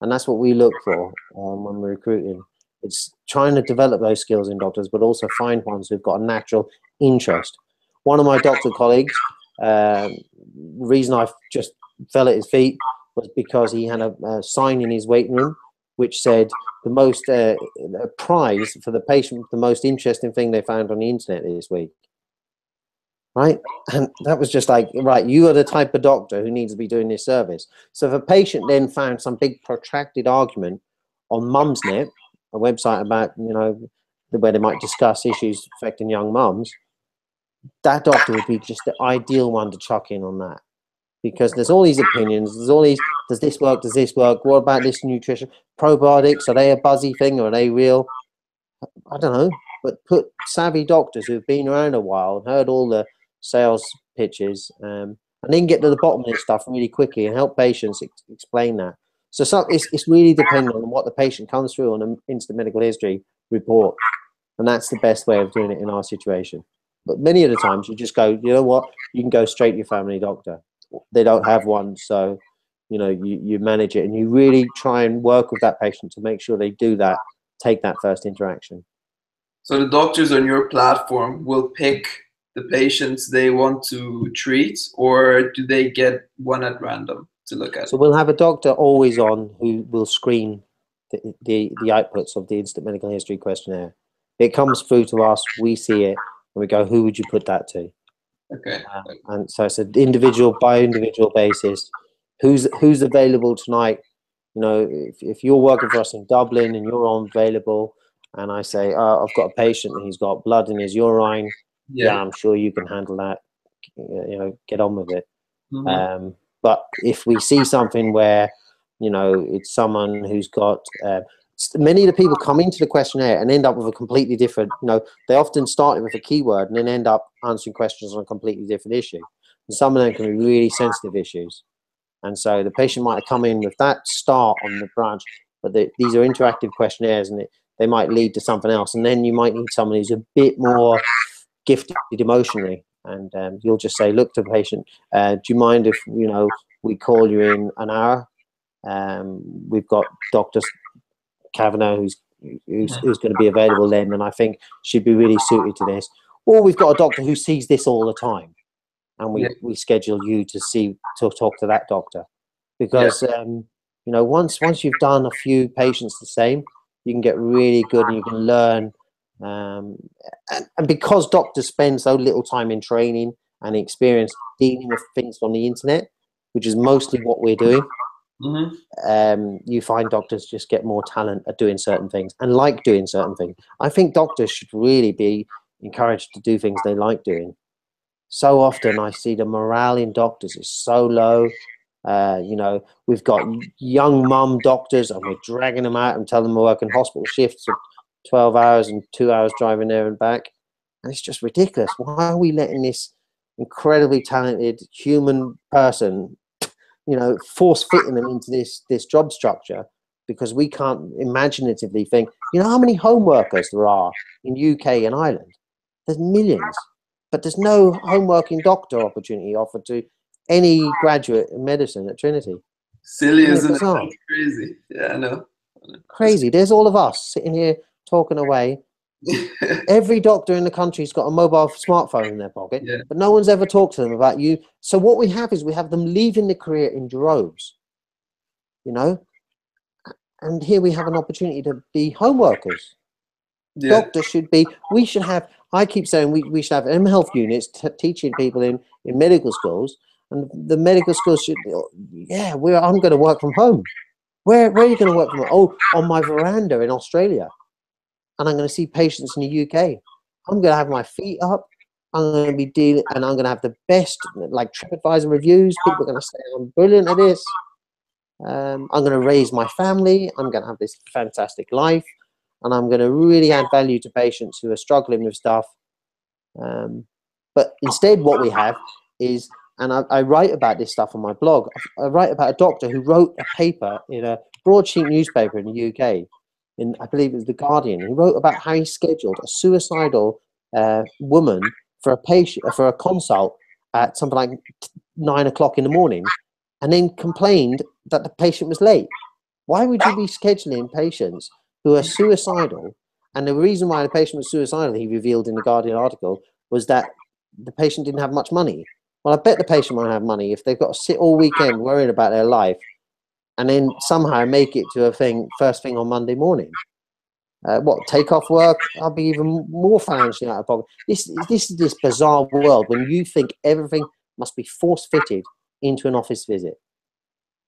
S7: and that's what we look for um, when we're recruiting. It's trying to develop those skills in doctors, but also find ones who've got a natural interest. One of my doctor colleagues, um, the reason I just fell at his feet was because he had a, a sign in his waiting room which said the most uh, prize for the patient, the most interesting thing they found on the internet this week. Right, and that was just like right. You are the type of doctor who needs to be doing this service. So if a patient then found some big protracted argument on Mumsnet, a website about you know where they might discuss issues affecting young mums, that doctor would be just the ideal one to chuck in on that because there's all these opinions. There's all these. Does this work? Does this work? What about this nutrition? Probiotics are they a buzzy thing or are they real? I don't know. But put savvy doctors who've been around a while and heard all the sales pitches, um, and then get to the bottom of this stuff really quickly and help patients ex- explain that. So it's, it's really dependent on what the patient comes through on an instant medical history report, and that's the best way of doing it in our situation. But many of the times you just go, you know what, you can go straight to your family doctor. They don't have one, so you know you, you manage it and you really try and work with that patient to make sure they do that, take that first interaction.
S4: so the doctors on your platform will pick the patients they want to treat or do they get one at random to look at
S7: So we'll have a doctor always on who will screen the, the, the outputs of the instant medical history questionnaire. It comes through to us, we see it, and we go, who would you put that to?
S4: okay
S7: And so it's an individual by individual basis. Who's who's available tonight? You know, if, if you're working for us in Dublin and you're on available, and I say, oh, I've got a patient and he's got blood in his urine, yeah,
S4: yeah
S7: I'm sure you can handle that. You know, get on with it.
S4: Mhm.
S7: Um, but if we see something where, you know, it's someone who's got uh, many of the people come into the questionnaire and end up with a completely different, you know, they often start it with a keyword and then end up answering questions on a completely different issue. And some of them can be really sensitive issues. And so the patient might have come in with that start on the branch, but the, these are interactive questionnaires and it, they might lead to something else. And then you might need someone who's a bit more gifted emotionally. And um, you'll just say, look to the patient, uh, do you mind if, you know, we call you in an hour? Um, we've got Dr. Kavanagh who's, who's, who's going to be available then. And I think she'd be really suited to this. Or we've got a doctor who sees this all the time. And we,
S4: Yeah.
S7: we schedule you to see, to talk to that doctor. Because, um, you know, once, once you've done a few patients the same, you can get really good and you can learn um, and, and because doctors spend so little time in training and experience dealing with things on the internet, which is mostly what we're doing,
S4: Mhm.
S7: um, you find doctors just get more talent at doing certain things and like doing certain things. I think doctors should really be encouraged to do things they like doing. So often I see the morale in doctors is so low. Uh, you know, we've got young mum doctors, and we're dragging them out and telling them we're working hospital shifts of 12 hours and two hours driving there and back. And it's just ridiculous. Why are we letting this incredibly talented human person, you know, force fitting them into this this job structure because we can't imaginatively think, you know, how many home workers there are in UK and Ireland? There's millions, but there's no home working doctor opportunity offered to any graduate in medicine at Trinity.
S4: Silly, isn't it? Crazy. Yeah, I know.
S7: Crazy. There's all of us sitting here talking away. Every doctor in the country's got a mobile smartphone in their pocket,
S4: Yeah.
S7: but no one's ever talked to them about you. So what we have is we have them leaving the career in droves, you know. And here we have an opportunity to be home workers.
S4: yeah.
S7: Doctors should be. We should have. I keep saying we, we should have mHealth units t- teaching people in in medical schools, and the medical schools should. Yeah, we're. I'm going to work from home. Where where are you going to work from? home? Oh, on my veranda in Australia, and I'm going to see patients in the UK. I'm going to have my feet up. I'm going to be dealing, and I'm going to have the best like TripAdvisor reviews. People are going to say I'm brilliant at this. Um, I'm going to raise my family. I'm going to have this fantastic life and I'm going to really add value to patients who are struggling with stuff. Um, but instead, what we have is, and I, I write about this stuff on my blog. I, I write about a doctor who wrote a paper in a broadsheet newspaper in the UK, in I believe it was the Guardian. He wrote about how he scheduled a suicidal uh, woman for a patient for a consult at something like nine o'clock in the morning, and then complained that the patient was late. Why would you be scheduling patients who are suicidal. And the reason why the patient was suicidal, he revealed in the Guardian article, was that the patient didn't have much money. Well, I bet the patient won't have money if they've got to sit all weekend worrying about their life and then somehow make it to a thing first thing on Monday morning. Uh, what take off work? I'll be even more financially out of pocket. This this is this bizarre world when you think everything must be force fitted into an office visit.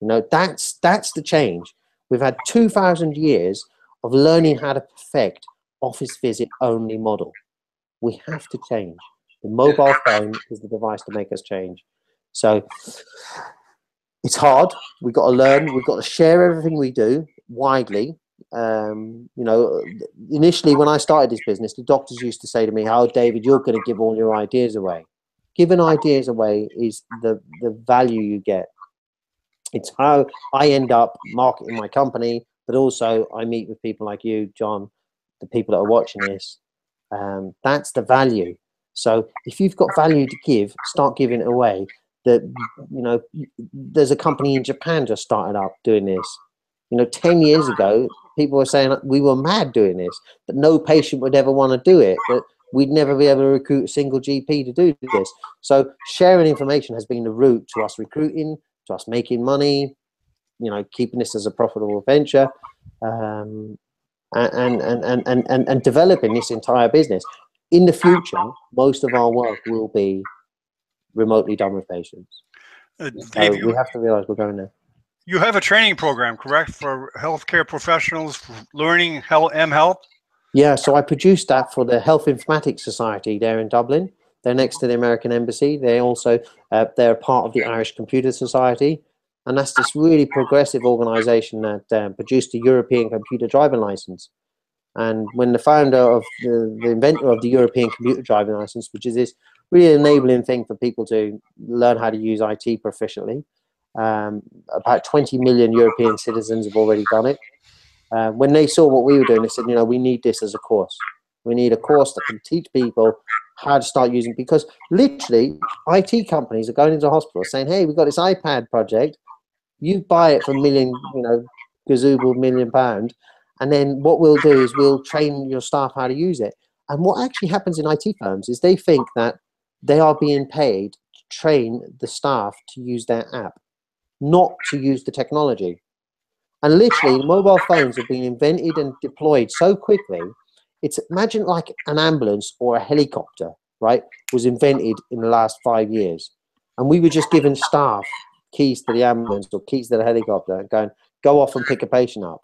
S7: You know that's that's the change. We've had two thousand years of learning how to perfect office visit only model. We have to change. The mobile phone is the device to make us change. So it's hard. We've got to learn. We've got to share everything we do widely. Um, you know, initially when I started this business, the doctors used to say to me, "Oh, David, you're going to give all your ideas away." Giving ideas away is the the value you get. It's how I end up marketing my company, but also I meet with people like you, John, the people that are watching this. Um, that's the value. So if you've got value to give, start giving it away. That you know, there's a company in Japan just started up doing this. You know, ten years ago, people were saying we were mad doing this, that no patient would ever want to do it, that we'd never be able to recruit a single GP to do this. So sharing information has been the route to us recruiting, to us making money, you know, keeping this as a profitable venture, um, and, and, and, and, and, and developing this entire business. In the future, most of our work will be remotely done with patients.
S1: Uh,
S7: So
S1: Dave,
S7: we
S1: you,
S7: have to realize we're going there.
S1: you have a training program, correct, for healthcare professionals learning health, mHealth?
S7: Yeah, so I produced that for the Health Informatics Society there in Dublin. They're next to the American Embassy. They also uh, they're part of the Irish Computer Society, and that's this really progressive organisation that um, produced the European Computer Driving License. And when the founder of the, the inventor of the European Computer Driving License, which is this really enabling thing for people to learn how to use IT proficiently, um, about 20 million European citizens have already done it. Uh, when they saw what we were doing, they said, you know, we need this as a course. We need a course that can teach people how to start using because literally IT companies are going into hospitals saying, "Hey, we've got this iPad project. You buy it for a million, you know, gazooble million pound, and then what we'll do is we'll train your staff how to use it." And what actually happens in IT firms is they think that they are being paid to train the staff to use their app, not to use the technology. And literally, mobile phones have been invented and deployed so quickly. It's imagine like an ambulance or a helicopter, right? Was invented in the last five years, and we were just giving staff keys to the ambulance or keys to the helicopter and going, go off and pick a patient up.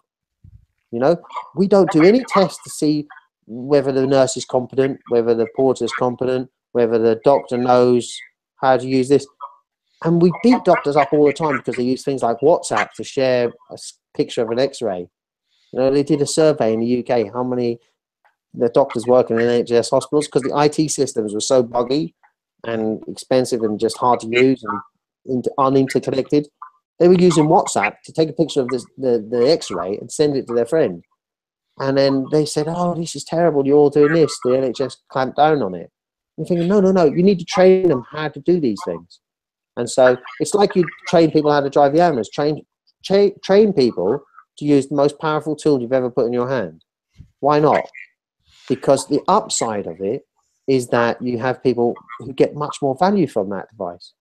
S7: You know, we don't do any tests to see whether the nurse is competent, whether the porter is competent, whether the doctor knows how to use this. And we beat doctors up all the time because they use things like WhatsApp to share a picture of an X-ray. You know, they did a survey in the UK how many the doctors working in NHS hospitals because the IT systems were so buggy and expensive and just hard to use and inter- uninterconnected. They were using WhatsApp to take a picture of this, the, the X-ray and send it to their friend. And then they said, "Oh, this is terrible. You're all doing this." The NHS clamped down on it. I'm thinking, no, no, no. You need to train them how to do these things. And so it's like you train people how to drive the ambulance. Train, tra- train people to use the most powerful tool you've ever put in your hand. Why not? Because the upside of it is that you have people who get much more value from that device.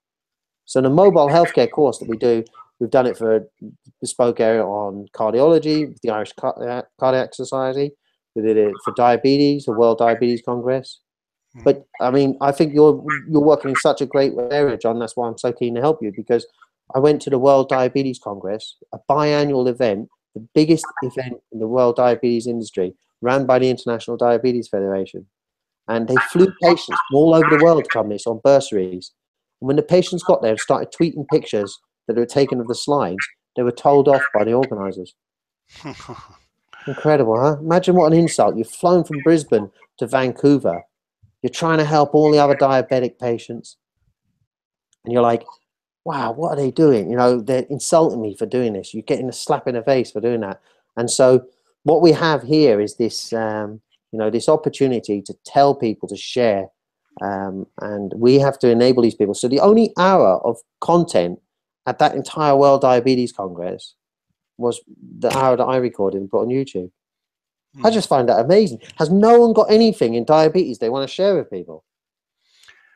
S7: So the mobile healthcare course that we do, we've done it for a bespoke area on cardiology, the Irish Cardiac Society. We did it for diabetes, the World Diabetes Congress. Mm. But I mean, I think you're you're working in such a great area, John. That's why I'm so keen to help you because I went to the World Diabetes Congress, a biannual event, the biggest event in the world diabetes industry, ran by the International Diabetes Federation. And they flew patients from all over the world to come this on bursaries. And when the patients got there and started tweeting pictures that were taken of the slides, they were told off by the organizers. Incredible, huh? Imagine what an insult. You've flown from Brisbane to Vancouver. You're trying to help all the other diabetic patients. And you're like, wow, what are they doing? You know, they're insulting me for doing this. You're getting a slap in the face for doing that. And so what we have here is this, um, you know, this opportunity to tell people to share. Um, and we have to enable these people. So the only hour of content at that entire World Diabetes Congress was the hour that I recorded and put on YouTube. I just find that amazing. Has no one got anything in diabetes they want to share with people?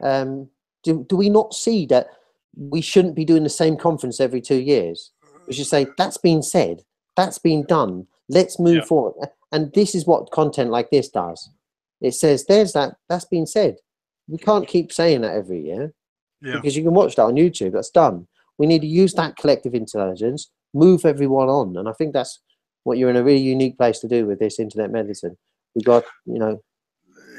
S7: Um, do, do we not see that we shouldn't be doing the same conference every two years? We should say, that's been said, that's been done, let's move
S1: Yeah.
S7: forward. And this is what content like this does. It says, there's that, that's been said. We can't keep saying that every year
S1: Yeah.
S7: because you can watch that on YouTube, that's done. We need to use that collective intelligence, move everyone on. And I think that's what you're in a really unique place to do with this internet medicine. We got, you know,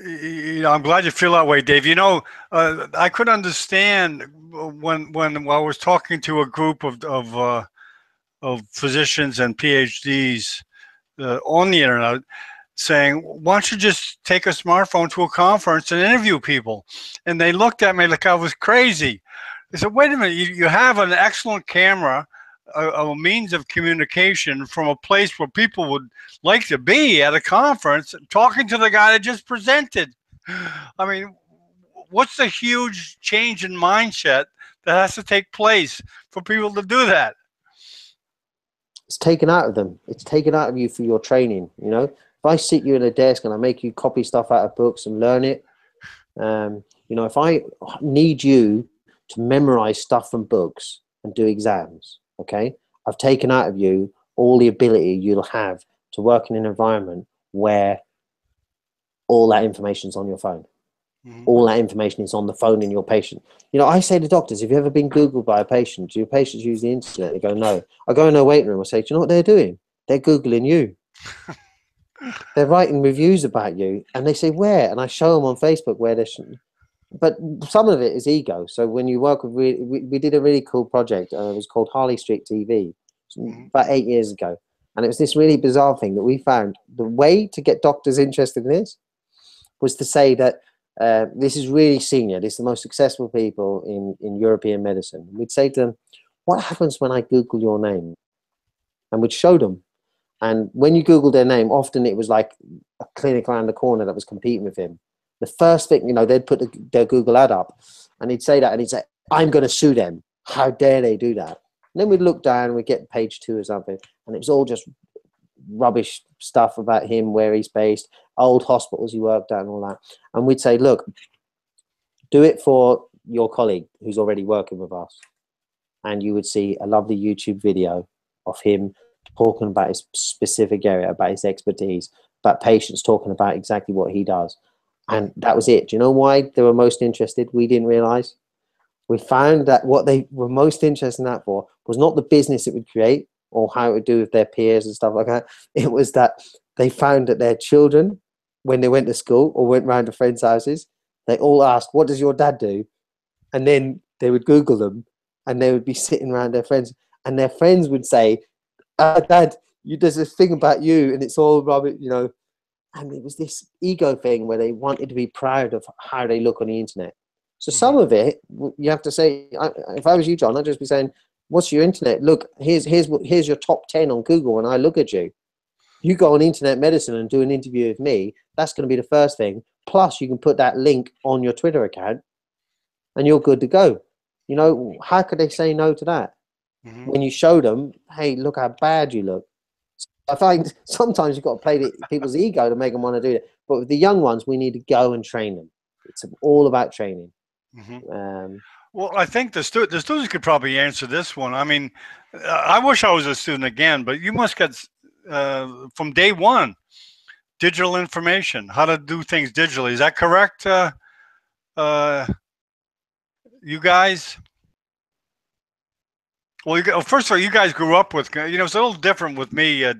S1: you know, I'm glad you feel that way, Dave. You know, uh, I could understand when when I was talking to a group of of uh, of physicians and PhDs uh, on the internet saying, "Why don't you just take a smartphone to a conference and interview people?" And they looked at me like I was crazy. They said, "Wait a minute! You, you have an excellent camera." A, a means of communication from a place where people would like to be at a conference talking to the guy that just presented. I mean, what's the huge change in mindset that has to take place for people to do that?
S7: it's taken out of them. It's taken out of you for your training. You know, if I sit you in a desk and I make you copy stuff out of books and learn it, um, you know, if I need you to memorize stuff from books and do exams, okay, I've taken out of you all the ability you'll have to work in an environment where all that information is on your phone.
S1: Mhm.
S7: All that information is on the phone in your patient. You know, I say to doctors, have you ever been Googled by a patient? Do your patients use the internet? They go, no. I go in their waiting room. I say, do you know what they're doing? They're Googling you. they're writing reviews about you. And they say, where? And I show them on Facebook where they're. But some of it is ego. So when you work with, we, we did a really cool project. Uh, it was called Harley Street TV
S1: Mhm.
S7: about eight years ago. And it was this really bizarre thing that we found. The way to get doctors interested in this was to say that uh, this is really senior. This is the most successful people in, in European medicine. We'd say to them, what happens when I Google your name? And we'd show them. And when you Google their name, often it was like a clinic around the corner that was competing with him. The first thing, you know, they'd put the, their Google ad up and he'd say that and he'd say, I'm going to sue them. How dare they do that? And then we'd look down, we'd get page two or something, and it was all just rubbish stuff about him, where he's based, old hospitals he worked at, and all that. And we'd say, look, do it for your colleague who's already working with us. And you would see a lovely YouTube video of him talking about his specific area, about his expertise, about patients talking about exactly what he does. And that was it. Do you know why they were most interested? We didn't realize. We found that what they were most interested in that for was not the business it would create or how it would do with their peers and stuff like that. It was that they found that their children, when they went to school or went round to friends' houses, they all asked, What does your dad do? And then they would Google them and they would be sitting around their friends, and their friends would say, uh, "Dad, you, there's this thing about you, and it's all rubbish," you know. And it was this ego thing where they wanted to be proud of how they look on the internet. So some of it, you have to say. I, if I was you, John, I'd just be saying, "What's your internet? Look, here's here's here's your top ten on Google." When I look at you, you go on internet medicine and do an interview with me. That's going to be the first thing. Plus, you can put that link on your Twitter account, and you're good to go. You know, how could they say no to that?
S1: Mhm.
S7: when you show them, hey, look how bad you look. I find sometimes you've got to play the, people's ego to make them want to do it. But with the young ones, we need to go and train them. It's all about training.
S1: Mhm.
S7: Um,
S1: Well, I think the, stu- the students could probably answer this one. I mean, uh, I wish I was a student again, but you must get uh, from day one digital information, how to do things digitally. Is that correct? Uh, uh, you guys? Well, go- first of all, you guys grew up with, you know, it's a little different with me, uh,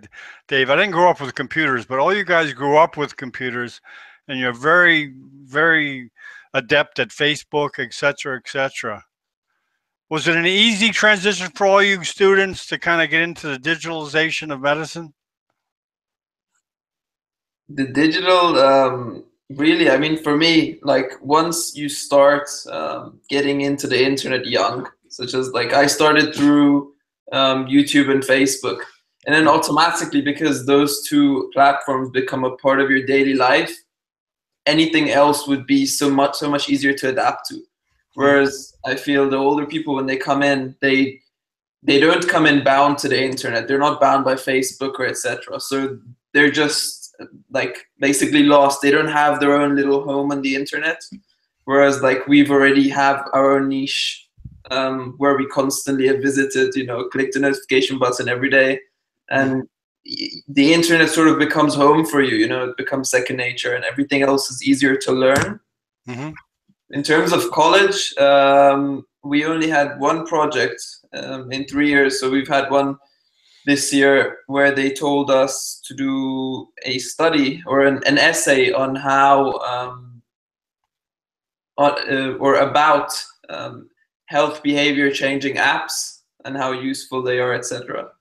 S1: Dave. I didn't grow up with computers, but all you guys grew up with computers, and you're very, very adept at Facebook, et cetera, et cetera. Was it an easy transition for all you students to kind of get into the digitalization of medicine?
S4: the digital um, really i mean for me like once you start um, getting into the internet young such as like i started through um, youtube and facebook. And then automatically because those two platforms become a part of your daily life anything else would be so much so much easier to adapt to. Whereas i feel the older people when they come in they they don't come in bound to the internet. They're not bound by facebook or etc so they're just like basically lost. They don't have their own little home on the internet. Whereas like we've already have our own niche um, where we constantly have visited you know click the notification button every day. And the internet sort of becomes home for you you know it becomes second nature and everything else is easier to learn.
S1: Mm-hmm.
S4: in terms of college um, we only had one project um, in three years. So we've had one this year where they told us to do a study or an, an essay on how um, on, uh, or about um, health behavior changing apps and how useful they are etc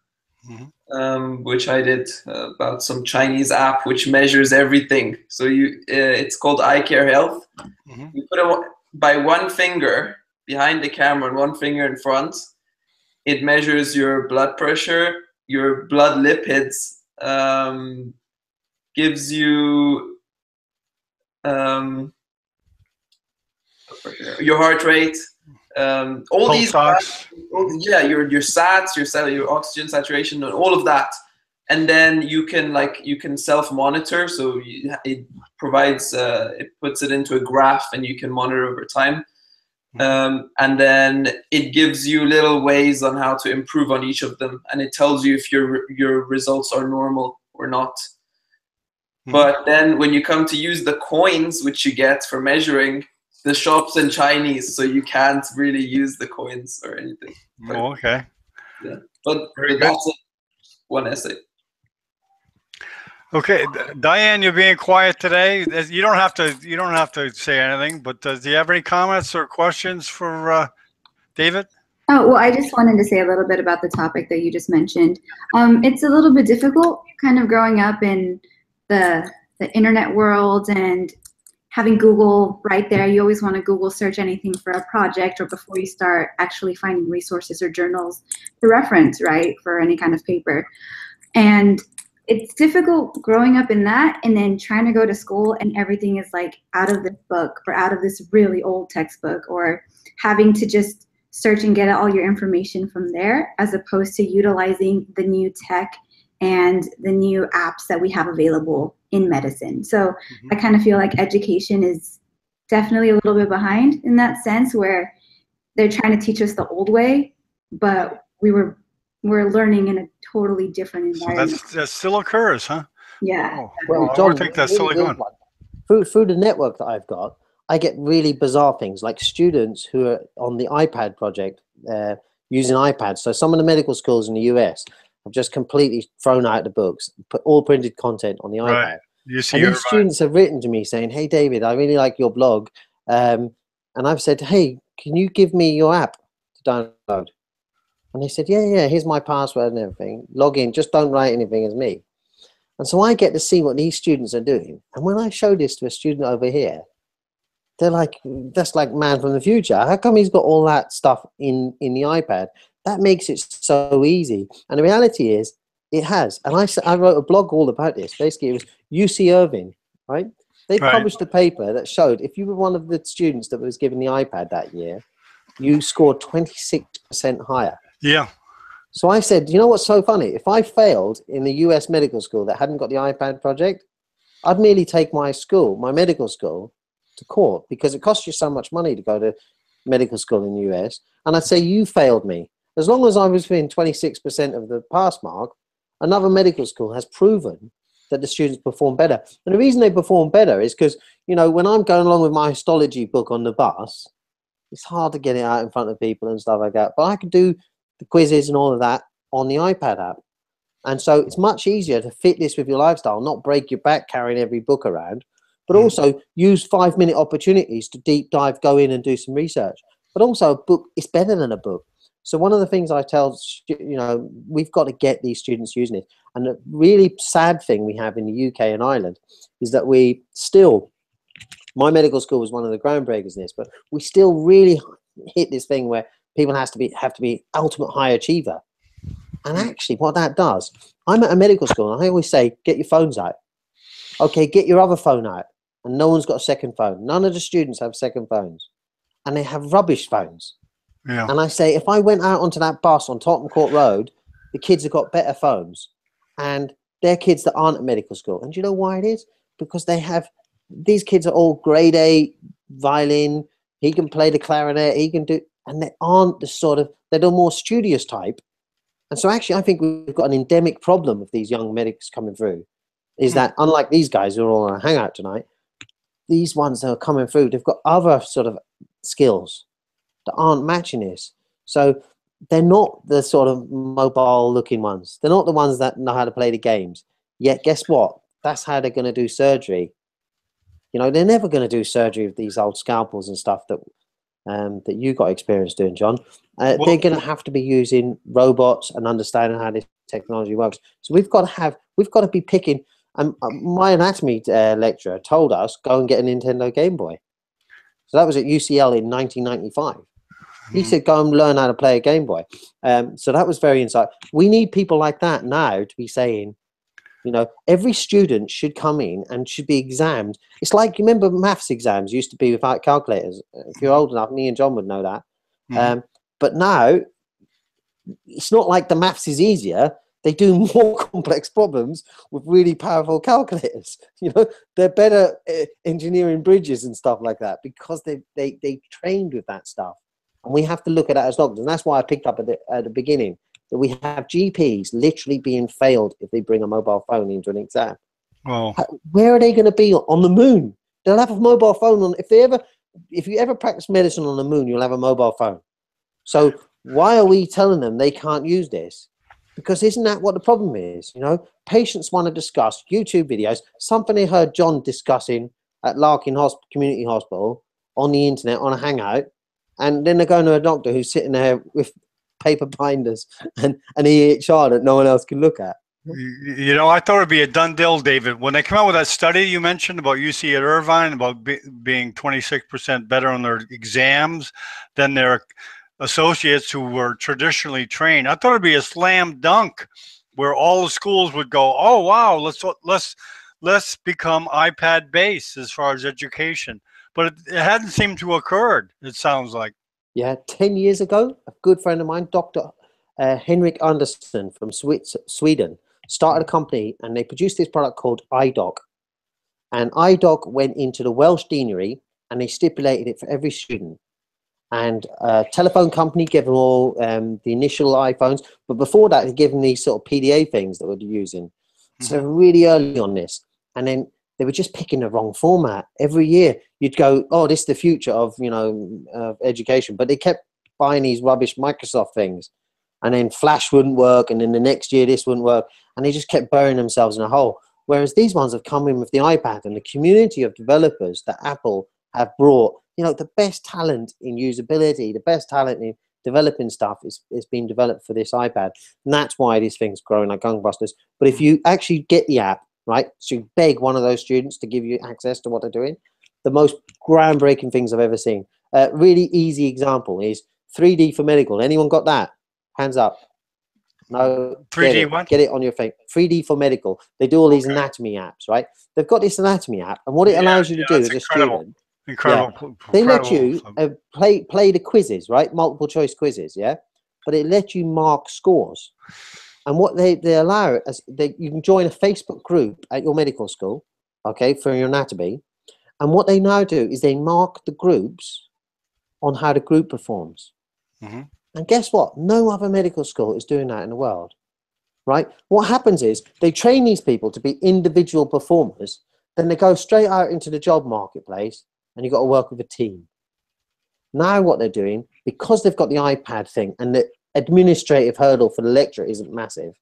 S1: Mhm.
S4: um, which i did uh, about some chinese app which measures everything so you uh, it's called eye care health
S1: Mhm.
S4: you put it by one finger behind the camera and one finger in front it measures your blood pressure your blood lipids um, gives you um, your heart rate um, all
S1: Pulse
S4: these
S1: ox.
S4: yeah your your sats your cell your oxygen saturation and all of that. And then you can like you can self monitor so you, it provides uh, it puts it into a graph and you can monitor over time. Um, and then it gives you little ways on how to improve on each of them. And it tells you if your your results are normal or not.
S1: Mhm.
S4: but then when you come to use the coins which you get for measuring the shops in chinese so you can't really use the coins or anything
S1: Oh, okay.
S4: but,
S1: Very
S4: but that's it. one essay
S1: Okay, D- Diane, you're being quiet today. You don't have to. You don't have to say anything. But uh, do you have any comments or questions for uh, David?
S2: Oh, well, I just wanted to say a little bit about the topic that you just mentioned. Um, it's a little bit difficult kind of growing up in the, the internet world and having Google right there. You always want to Google search anything for a project or before you start actually finding resources or journals to reference, right, for any kind of paper. And it's difficult growing up in that and then trying to go to school and everything is like out of this book or out of this really old textbook or having to just search and get all your information from there as opposed to utilizing the new tech and the new apps that we have available in medicine. So I kind of feel like education is definitely a little bit behind in that sense where they're trying to teach us the old way, but we were we're learning in a totally different
S1: So
S2: environment.
S1: that's that still occurs, huh?
S2: yeah.
S1: Oh,
S7: Well,
S1: well, I
S7: John,
S1: would think that's
S7: really
S1: still
S7: good
S1: going.
S7: one. Through, through the network that I've got, I get really bizarre things like students who are on the iPad project uh, using iPads. So some of the medical schools in the US have just completely thrown out the books, put all printed content on the
S1: Right.
S7: iPad.
S1: You see,
S7: And these students have written to me saying, "Hey, David, I really like your blog," um, and I've said, "Hey, can you give me your app to download. And they said, yeah, yeah, here's my password and everything. Log in, just don't write anything as me. And so I get to see what these students are doing. And when I show this to a student over here, they're like, that's like man from the future. How come he's got all that stuff in, in the iPad? That makes it so easy. And the reality is, it has. And I, I wrote a blog all about this. Basically, it was UC Irvine, right? They
S1: Right.
S7: published a paper that showed if you were one of the students that was given the iPad that year, you scored 26% higher.
S1: Yeah.
S7: So I said, you know what's so funny? If I failed in the US medical school that hadn't got the iPad project, I'd merely take my school, my medical school, to court because it costs you so much money to go to medical school in the US. And I'd say, you failed me. As long as I was within 26% of the pass mark, another medical school has proven that the students perform better. And the reason they perform better is because, you know, when I'm going along with my histology book on the bus, it's hard to get it out in front of people and stuff like that. But I can do the quizzes and all of that on the iPad app. And so it's much easier to fit this with your lifestyle, not break your back carrying every book around, but
S1: Mm.
S7: also use five minute opportunities to deep dive, go in and do some research. But also, a book is better than a book. So one of the things I tell, you know, we've got to get these students using it. And the really sad thing we have in the UK and Ireland is that we still, my medical school was one of the groundbreakers in this, but we still really hit this thing where people has to be have to be ultimate high achiever. And actually, what that does, I'm at a medical school, and I always say, get your phones out. Okay, get your other phone out. And no one's got a second phone. None of the students have second phones, and they have rubbish phones.
S1: Yeah.
S7: And I say, if I went out onto that bus on Tottenham Court Road, the kids have got better phones, and they're kids that aren't at medical school. And do you know why it is? Because they have these kids are all grade A violin. He can play the clarinet. He can do, and they aren't the sort of they're the more studious type. And so, actually, I think we've got an endemic problem of these young medics coming through. Is
S1: Hmm.
S7: that unlike these guys who are all on a hangout tonight, these ones that are coming through, they've got other sort of skills that aren't matching this. So they're not the sort of mobile looking ones. They're not the ones that know how to play the games. Yet, guess what? That's how they're going to do surgery. You know, they're never going to do surgery with these old scalpels and stuff that um, that you got experience doing, John. Uh,
S1: Well-
S7: they're going to have to be using robots and understanding how this technology works. So we've got to have, we've got to be picking. Um, uh, my anatomy uh, lecturer told us go and get a Nintendo Game Boy. So that was at UCL in 1995. He said, "Go and learn how to play a Game Boy." Um, so that was very insightful. We need people like that now to be saying, you know, every student should come in and should be examined. It's like you remember maths exams used to be without calculators. If you're old enough, me and John would know that.
S1: Mhm.
S7: Um, but now, it's not like the maths is easier. They do more complex problems with really powerful calculators. You know, they're better uh, engineering bridges and stuff like that because they they they trained with that stuff. And we have to look at that as doctors. And that's why I picked up at the, at the beginning that we have GPs literally being failed if they bring a mobile phone into an exam. How- Where are they going to be on the moon? They'll have a mobile phone on. If they ever, if you ever practice medicine on the moon, you'll have a mobile phone. So why are we telling them they can't use this? Because isn't that what the problem is? You know, patients want to discuss YouTube videos, something they heard John discussing at Larkin Hosp- Community Hospital on the internet on a hangout, and then they're going to a doctor who's sitting there with paper binders and an EHR that no one else can look at.
S1: you know, I thought it'd be a done deal, David. When they come out with that study you mentioned about UC at Irvine about be, being 26% better on their exams than their associates who were traditionally trained, I thought it'd be a slam dunk where all the schools would go, "Oh wow, let's let's let's become iPad based as far as education." But it, it hadn't seemed to occurred. It sounds like.
S7: Yeah, 10 years ago, a good friend of mine, Dr. Uh, Henrik Andersson from Sweden, started a company and they produced this product called iDoc. And iDoc went into the Welsh deanery and they stipulated it for every student. And a telephone company gave them all um, the initial iPhones, but before that, they gave them these sort of PDA things that we're using. So they were really early on this. And then they were just picking the wrong format. Every year, you'd go, "Oh, this is the future of you know of education," but they kept buying these rubbish Microsoft things, and then Flash wouldn't work, and then the next year this wouldn't work, and they just kept burying themselves in a hole. Whereas these ones have come in with the iPad and the community of developers that Apple have brought, you know, the best talent in usability, the best talent in developing stuff is, is being developed for this iPad. And that's why these things are growing like gangbusters. But if you actually get the app, right, so you beg one of those students to give you access to what they're doing, the most groundbreaking things I've ever seen. A really easy example is 3D4Medical. Anyone got that? Hands up. No.
S1: 3D
S7: get it,
S1: what?
S7: Get it on your phone. 3D4Medical. They do all these
S1: Okay.
S7: anatomy apps, right? They've got this anatomy app, and what it
S1: Yeah,
S7: allows you to
S1: yeah,
S7: do as a
S1: incredible.
S7: student,
S1: Incredible.
S7: they let you uh, play play the quizzes, right? Multiple choice quizzes, yeah. But it let you mark scores, and what they they allow is as they you can join a Facebook group at your medical school, okay, for your anatomy, and what they now do is they mark the groups on how the group performs.
S1: Mhm.
S7: And guess what? No other medical school is doing that in the world, right? What happens is they train these people to be individual performers, then they go straight out into the job marketplace and you've got to work with a team. Now, what they're doing, because they've got the iPad thing and the administrative hurdle for the lecturer isn't massive,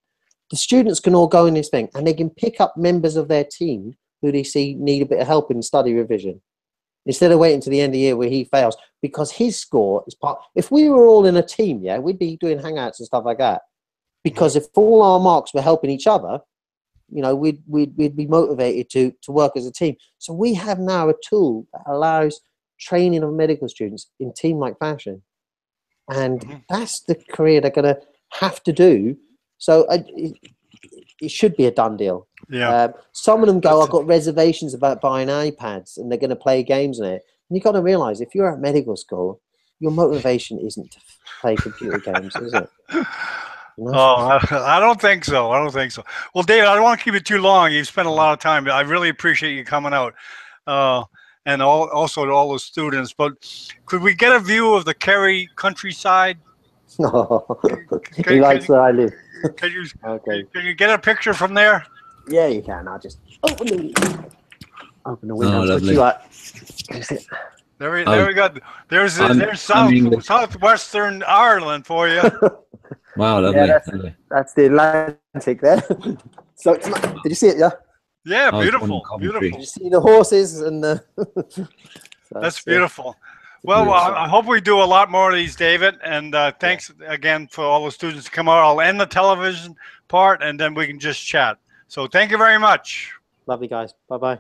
S7: the students can all go in this thing and they can pick up members of their team who they see need a bit of help in study revision instead of waiting to the end of the year where he fails because his score is part. If we were all in a team, yeah, we'd be doing hangouts and stuff like that. Because if all our marks were helping each other, you know, we'd, we'd, we'd be motivated to, to work as a team. So we have now a tool that allows training of medical students in team-like fashion. And
S1: Mhm.
S7: that's the career they're going to have to do. So uh, it, it should be a done deal.
S1: Yeah.
S7: Um, some of them go,
S1: That's
S7: I've got reservations about buying iPads and they're going to play games on it. And you've got to realize if you're at medical school, your motivation isn't to play computer games, is it? You?
S1: Oh, I, I don't think so. I don't think so. Well, David, I don't want to keep it too long. You've spent a lot of time. I really appreciate you coming out, uh, and all, also to all the students. But could we get a view of the Kerry countryside?
S7: No, he
S1: can
S7: likes
S1: you-
S7: where I live.
S1: Can you
S7: Okay.
S1: can you get a picture from there?
S7: Yeah, you can. I'll just open the, open the oh, window. put
S6: lovely.
S7: you out. Can you?
S1: There we,
S6: Oh.
S1: we go. There's
S6: I'm-
S1: there's south southwestern Ireland for you.
S6: Wow, lovely.
S7: that's-
S6: lovely.
S7: That's the Atlantic there. so it's not, did you see it? Yeah.
S1: Yeah,
S6: it's one in
S1: beautiful, beautiful.
S7: Did you see the horses and the? So
S1: That's
S7: it's,
S1: beautiful. Well,
S7: beautiful.
S1: I I hope we do a lot more of these, David. And uh, thanks again for all the students to come out. I'll end the television part, and then we can just chat. So thank you very much.
S7: Lovely guys. Bye bye.